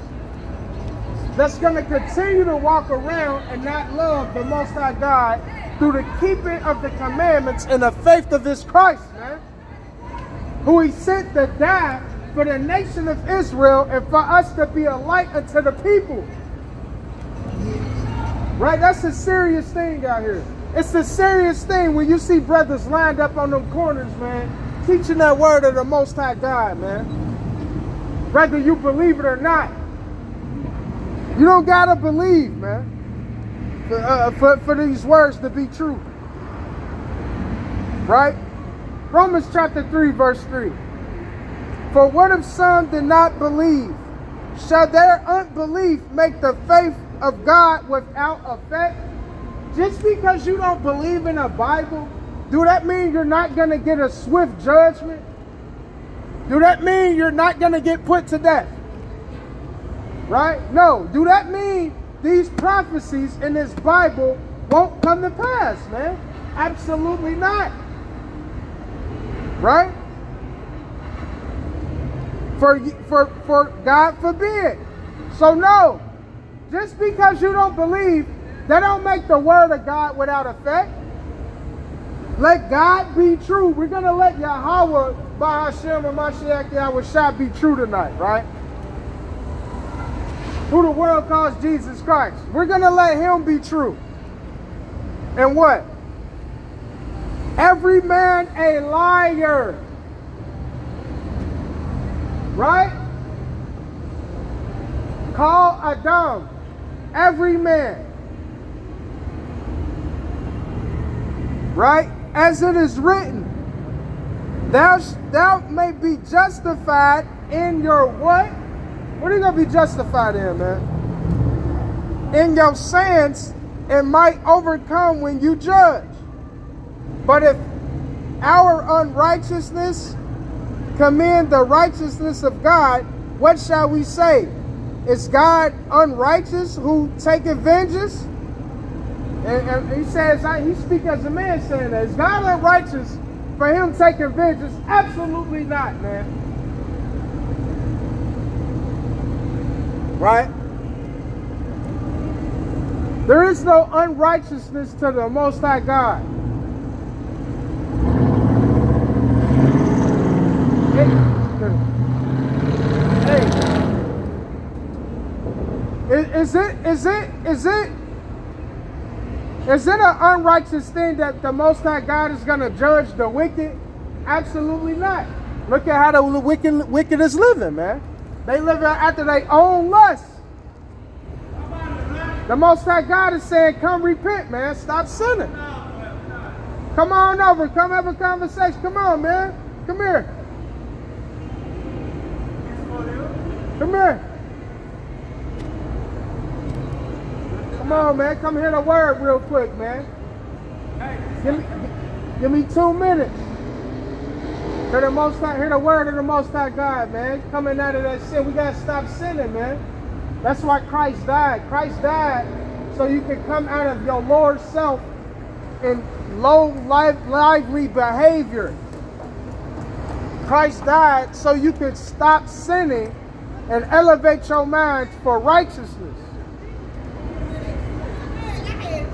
That's going to continue to walk around and not love the Most High God through the keeping of the commandments and the faith of His Christ, man who he sent to die for the nation of Israel and for us to be a light unto the people. Right? That's a serious thing out here. It's a serious thing when you see brothers lined up on them corners, man, teaching that word of the Most High God, man. Whether you believe it or not. You don't got to believe, man, for, uh, for, for these words to be true. Right? Romans chapter 3, verse 3. For what if some did not believe? Shall their unbelief make the faith of God without effect? Just because you don't believe in a Bible, do that mean you're not going to get a swift judgment? Do that mean you're not going to get put to death? Right? No. Do that mean these prophecies in this Bible won't come to pass, man? Absolutely not. Right? For, for, for God forbid. So no, just because you don't believe, that don't make the word of God without effect. Let God be true. We're going to let Yahweh, by Hashem and Mashiach Yahweh be true tonight, right? Who the world calls Jesus Christ. We're going to let him be true. And what? Every man a liar. Right? Call Adam. Every man. Right? As it is written, thou, thou may be justified in your what? What are you going to be justified in, man? In your sins and might overcome when you judge. But if our unrighteousness commend the righteousness of God, what shall we say? Is God unrighteous who taketh vengeance? And, and he says, he speaks as a man saying that. Is God unrighteous for him taking vengeance? Absolutely not, man. Right? There is no unrighteousness to the Most High God. Is, is it is it is it is it an unrighteous thing that the Most High God is going to judge the wicked? Absolutely not. Look at how the wicked wicked is living, man. They live after their own lust. The Most High God is saying, "Come repent, man. Stop sinning. Come on over. Come have a conversation. Come on, man. Come here." Come here. Come on, man. Come hear the word real quick, man. Give me, give me two minutes. Hear the most high, hear the word of the most high God, man. Coming out of that sin. We gotta stop sinning, man. That's why Christ died. Christ died so you can come out of your lower self in low life, lively behavior. Christ died so you could stop sinning and elevate your mind for righteousness.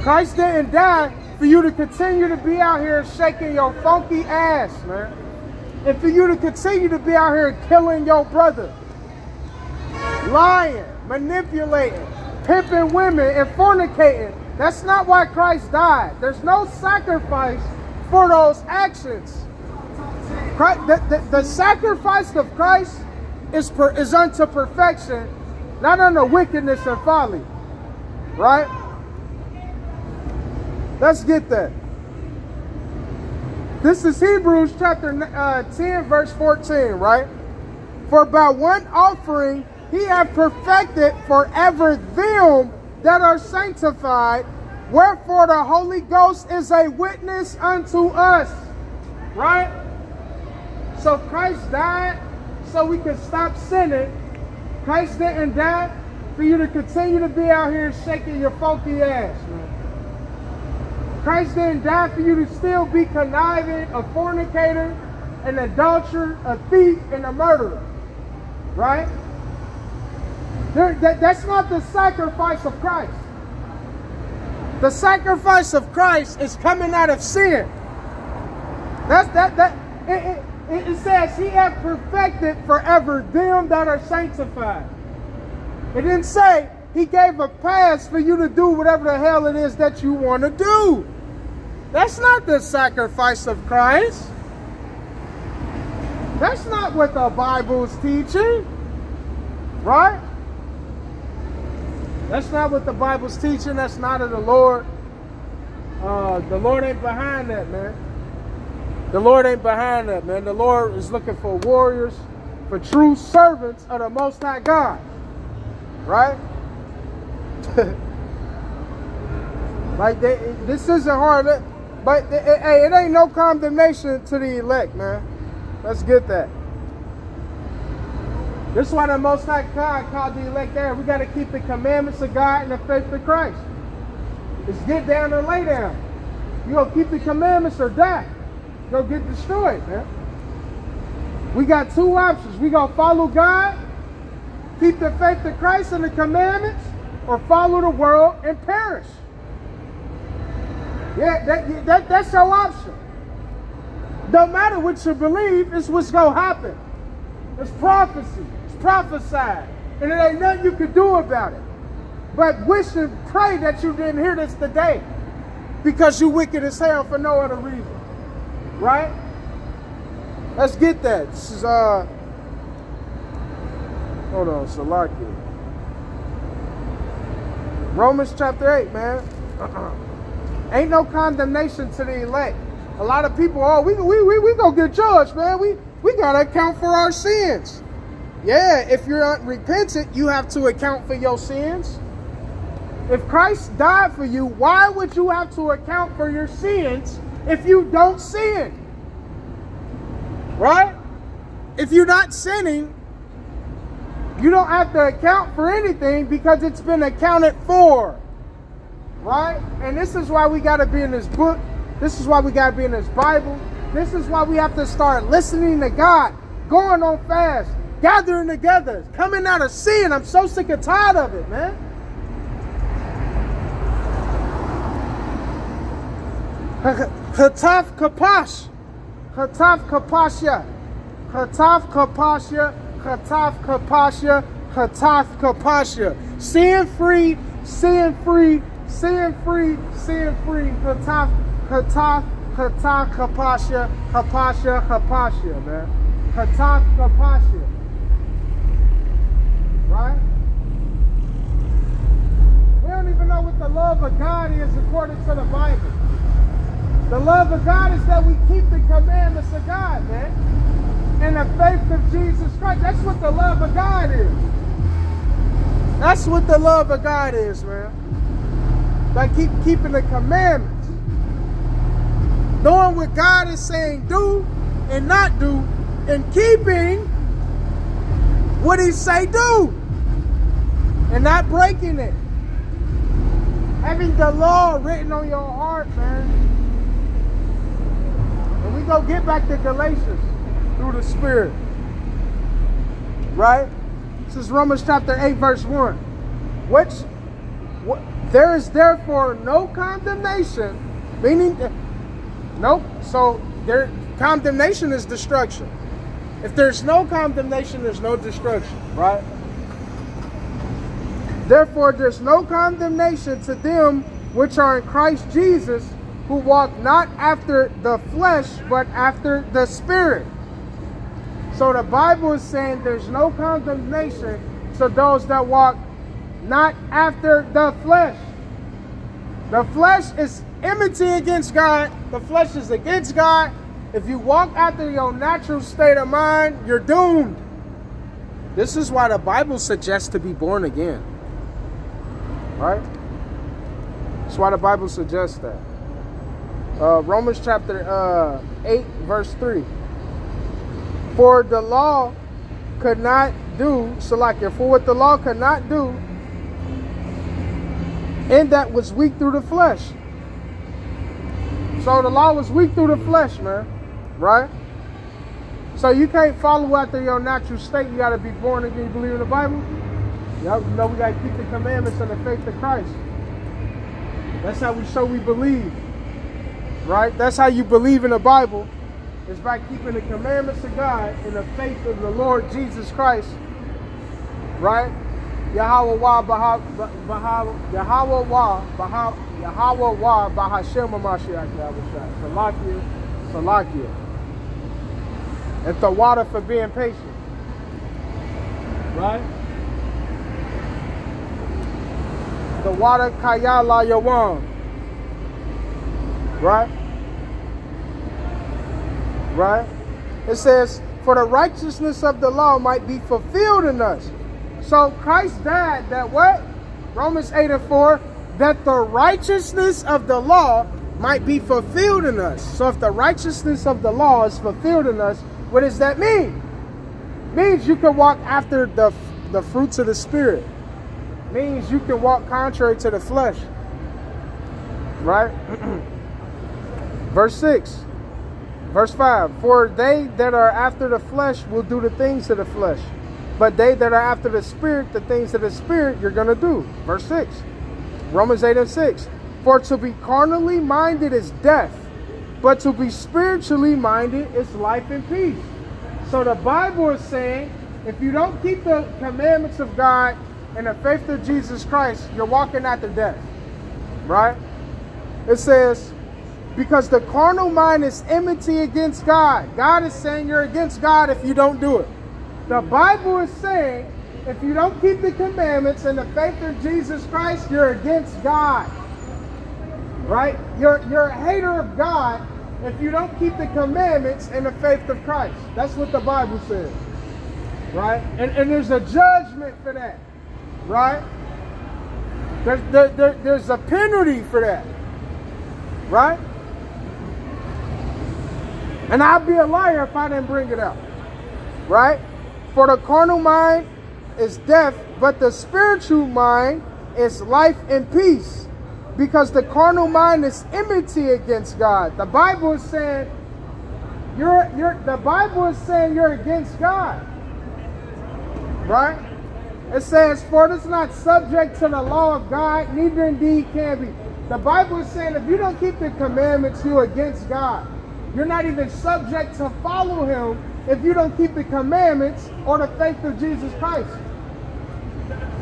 Christ didn't die for you to continue to be out here shaking your funky ass, man. And for you to continue to be out here killing your brother. Lying, manipulating, pimping women, and fornicating. That's not why Christ died. There's no sacrifice for those actions. Christ, the, the, the, sacrifice of Christ is, per, is unto perfection, not unto wickedness and folly. Right? Let's get that. This is Hebrews chapter uh, 10, verse 14, right? For by one offering he hath perfected forever them that are sanctified. Wherefore the Holy Ghost is a witness unto us. Right? So Christ died so we could stop sinning. Christ didn't die for you to continue to be out here shaking your funky ass, man. Christ didn't die for you to still be conniving, a fornicator, an adulterer, a thief, and a murderer. Right? There, that, that's not the sacrifice of Christ. The sacrifice of Christ is coming out of sin. That's that that it, it, it says he hath perfected forever them that are sanctified. It didn't say he gave a pass for you to do whatever the hell it is that you want to do. That's not the sacrifice of Christ. That's not what the Bible's teaching. Right? That's not what the Bible's teaching. That's not of the Lord. Uh, the Lord ain't behind that, man. The Lord ain't behind that, man. The Lord is looking for warriors, for true servants of the Most High God. Right? like, they, this isn't hard. But, hey, it ain't no condemnation to the elect, man. Let's get that. This is why the Most High God called the elect there. We got to keep the commandments of God and the faith of Christ. It's get down or lay down. You gonna keep the commandments or die. Go get destroyed, man. We got two options. We gonna follow God, keep the faith of Christ and the commandments, or follow the world and perish. Yeah, that, that, that's your option. Don't matter what you believe, it's what's gonna happen. It's prophecy it's prophesied. And there ain't nothing you can do about it. But wish and pray that you didn't hear this today. Because you wicked as hell for no other reason. Right? Let's get that. This is uh hold on, Salakia. Romans chapter 8, man. Ain't no condemnation to the elect. A lot of people, oh, we we we, we gonna get judged, man. We we gotta account for our sins. Yeah, if you're unrepentant, you have to account for your sins. If Christ died for you, why would you have to account for your sins if you don't sin? Right? If you're not sinning, you don't have to account for anything because it's been accounted for. Right? And this is why we got to be in this book. This is why we got to be in this Bible. This is why we have to start listening to God, going on fast, gathering together, coming out of sin. I'm so sick and tired of it, man. Hataf Kapash. Hataf Kapashya. Hataf Kapashya. Hataf Kapashya. Hataf Kapashya. Sin free, sin free, sin free, sin free. Hataf, Hataf, Hataf Kapashya. Kapashya, Kapashya, man. Hataf Kapashya. Right? We don't even know what the love of God is according to the Bible. The love of God is that we keep the commandments of God, man. And the faith of Jesus Christ. That's what the love of God is. That's what the love of God is, man. By keep keeping the commandments. Knowing what God is saying do and not do, and keeping what he say do and not breaking it. Having the law written on your heart, man. We go get back to Galatians. through the Spirit. Right? This is Romans chapter 8, verse 1. Which what, there is therefore no condemnation, meaning nope. So there condemnation is destruction. If there's no condemnation, there's no destruction, right? Therefore, there's no condemnation to them which are in Christ Jesus, who walk not after the flesh, but after the Spirit. So the Bible is saying there's no condemnation to those that walk not after the flesh. The flesh is enmity against God. The flesh is against God. If you walk after your natural state of mind, you're doomed. This is why the Bible suggests to be born again. Right? That's why the Bible suggests that. Uh, Romans chapter uh, 8, verse 3. For the law could not do, so like for what the law could not do, and that was weak through the flesh. So the law was weak through the flesh, man. Right? So you can't follow after your natural state. You got to be born again. You believe in the Bible? You know we got to keep the commandments and the faith of Christ. That's how we show we believe. Right? That's how you believe in the Bible. Is by keeping the commandments of God and the faith of the Lord Jesus Christ. Right? Yahweh Wa Baha Yahweh Wa Baha Yahweh Wa Bahashem Mashiach Yahushua. Salakia, Salakia. And the water for being patient. Right? The water Kayala Yawan. Right? Right? It says, For the righteousness of the law might be fulfilled in us. So Christ died that what? Romans 8 and 4, that the righteousness of the law might be fulfilled in us. So if the righteousness of the law is fulfilled in us, what does that mean? means you can walk after the, the fruits of the Spirit. means you can walk contrary to the flesh. Right? Verse 6. Verse 5. For they that are after the flesh will do the things of the flesh. But they that are after the Spirit, the things of the Spirit, you're going to do. Verse 6. Romans 8 and 6. For to be carnally minded is death, but to be spiritually minded is life and peace. So the Bible is saying if you don't keep the commandments of God and the faith of Jesus Christ, you're walking after death. Right? It says, because the carnal mind is enmity against God. God is saying you're against God if you don't do it. The Bible is saying if you don't keep the commandments and the faith of Jesus Christ, you're against God. Right? You're, you're a hater of God if you don't keep the commandments and the faith of Christ. That's what the Bible says. Right? And, and there's a judgment for that. Right? There's, there, there, there's a penalty for that. Right? And I'd be a liar if I didn't bring it up. Right? For the carnal mind is death, but the spiritual mind is life and peace. Because the carnal mind is enmity against God. The Bible is saying you're you're the Bible is saying you're against God. Right? It says, For it is not subject to the law of God, neither indeed can be. The Bible is saying if you don't keep the commandments, you're against God. You're not even subject to follow him if you don't keep the commandments or the faith of Jesus Christ.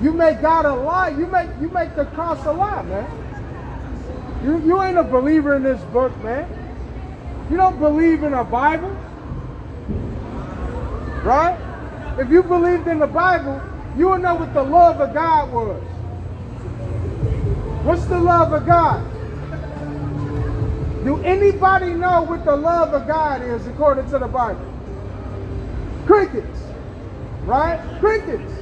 You make God a lie. You make you make the cross a lie, man. You you ain't a believer in this book, man. You don't believe in a Bible. Right? If you believed in the Bible, you would know what the love of God was. What's the love of God? Do anybody know what the love of God is according to the Bible? Crickets. Right? Crickets.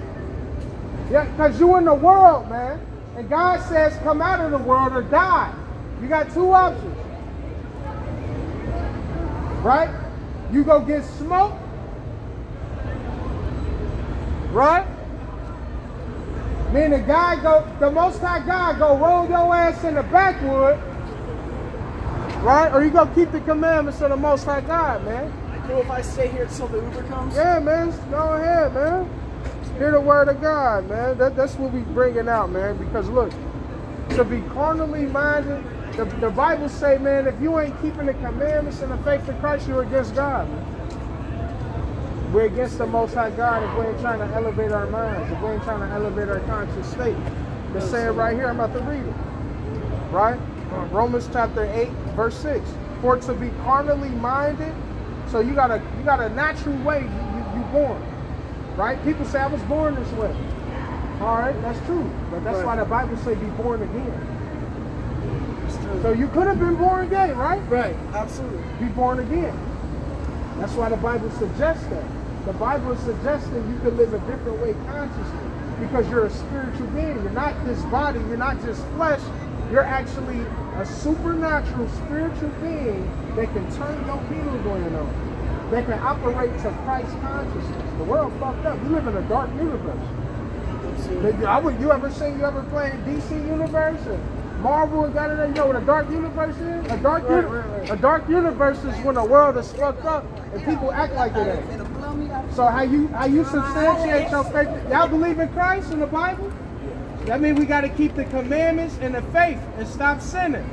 Yeah, because you're in the world, man. And God says, come out of the world or die. You got two options. Right? You go get smoked. Right? Meaning guy go, the most high God go roll your ass in the backwood. Right? Or you go keep the commandments of the most high God, man. cool if I stay here until the Uber comes? Yeah, man. Go ahead, man. Hear the word of God, man. That, that's what we bringing out, man. Because look, to be carnally minded, the, the Bible say, man, if you ain't keeping the commandments and the faith of Christ, you're against God, man. We're against the Most High God if we ain't trying to elevate our minds, if we ain't trying to elevate our conscious state. The saying right here, I'm about to read it. Right? Romans chapter 8, verse 6. For to be carnally minded, so you got a you got a natural way you, you, you born. Right? People say I was born this way. All right, that's true. But that's Right. why the Bible say be born again. So you could have been born again, right? right, absolutely. be born again. That's why the Bible suggests that. The Bible is suggesting you could live a different way consciously because you're a spiritual being. You're not this body, you're not just flesh. You're actually a supernatural spiritual being that can turn your pineal gland on, that can operate to Christ consciousness. The world fucked up. We live in a dark universe. I would, you ever seen you ever playing DC Universe and Marvel and got it? You know what a dark universe is? A dark, Right, right, right. a dark universe is when the world is fucked up and people act like it ain't. So how you how you substantiate your faith? Y'all believe in Christ in the Bible? That means we got to keep the commandments and the faith and stop sinning,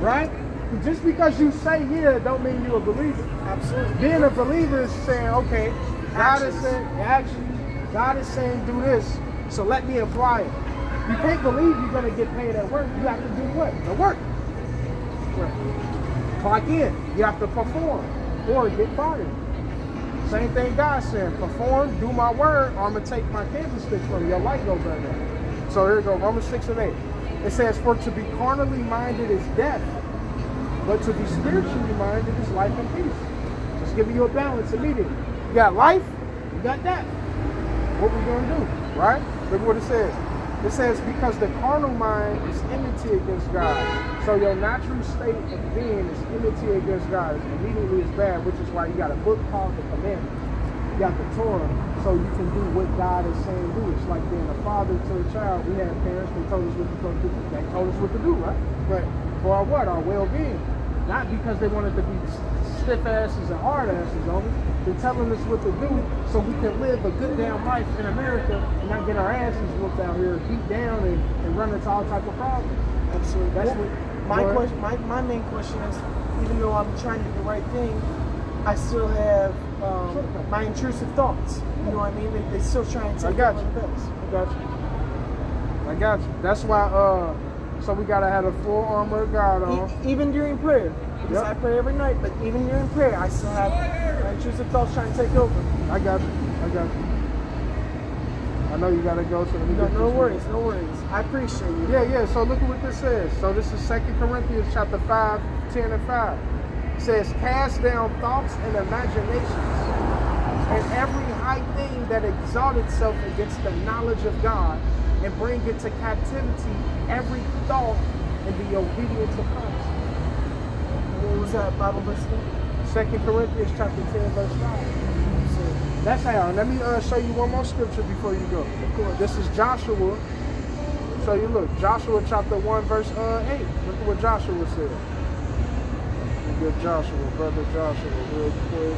right? Just because you say here, don't mean you're a believer. Absolutely. Being a believer is saying, okay, God is saying actions. God is saying do this, so let me apply it. You can't believe you're gonna get paid at work. You have to do what? The work. Clock in. You have to perform or get fired. Same thing God said. Perform, do my word, or I'm gonna take my candlestick from you. Your light go burn out. So here we go, Romans 6 and 8. It says, For to be carnally minded is death, but to be spiritually minded is life and peace. Just giving you a balance immediately. You got life, you got death. What we gonna do, right? Look what it says. It says, because the carnal mind is enmity against God. So your natural state of being is enmity against God. It's immediately is bad, which is why you got a book called the Commandments. You got the Torah, so you can do what God is saying do. It's like being a father to a child. We had parents that told us what to do. They told us what to do, right? Right. For our what? Our well-being. Not because they wanted to be stiff asses and hard asses on us. They're telling us what to do so we can live a good damn life in America and not get our asses whooped out here, beat down, and, and run into all type of problems. Absolutely. That's Well, what- my Lord. question, my, my main question is, even though I'm trying to do the right thing, I still have um, my intrusive thoughts. You know what I mean? They, they still try and I got you. the best. I got you. I got you. That's why. Uh, so we gotta have a full armor of God on. E- even during prayer, because Yep. I pray every night, but even during prayer, I still have my intrusive thoughts trying to take over. I got you. I got you. I know you gotta go, so let me No, no worries, no worries. I appreciate you. Yeah, yeah. So look at what this says. So this is Second Corinthians chapter 5, 10 and 5. It says, cast down thoughts and imaginations and every high thing that exalt itself against the knowledge of God and bring into captivity every thought and the obedience of Christ. What was that Bible verse? Second Corinthians chapter 10, verse 5. That's how. Let me uh, show you one more scripture before you go. Of course. This is Joshua. So you look, Joshua chapter 1, verse uh, 8. Look at what Joshua said. Me Joshua, brother Joshua, real quick.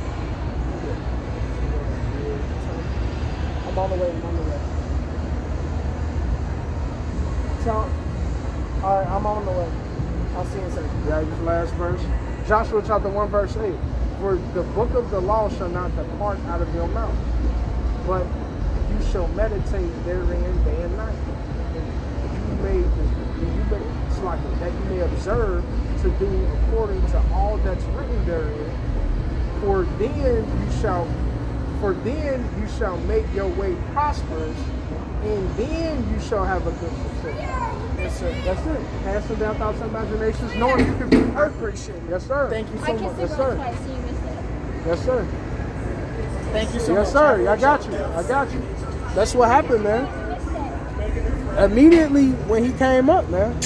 I'm on the way. I'm on the way. Tell. All right, I'm on the way. I'll see you second. Yeah, this last verse. Joshua chapter 1, verse 8. For the book of the law shall not depart out of your mouth, but you shall meditate therein day and night. And you may, you may it's like that you may observe to do according to all that's written therein. For then you shall, for then you shall make your way prosperous, and then you shall have a good success. Yes, sir. That's it. Casting down thoughts and imaginations, knowing you can be I perfect. appreciate it. Yes, sir. Thank you so I much. Yes, sir. twice, so you missed it. Yes, sir. Thank you so yes, much. Yes, sir. I got you. I got you. That's what happened, man. Immediately when he came up, man.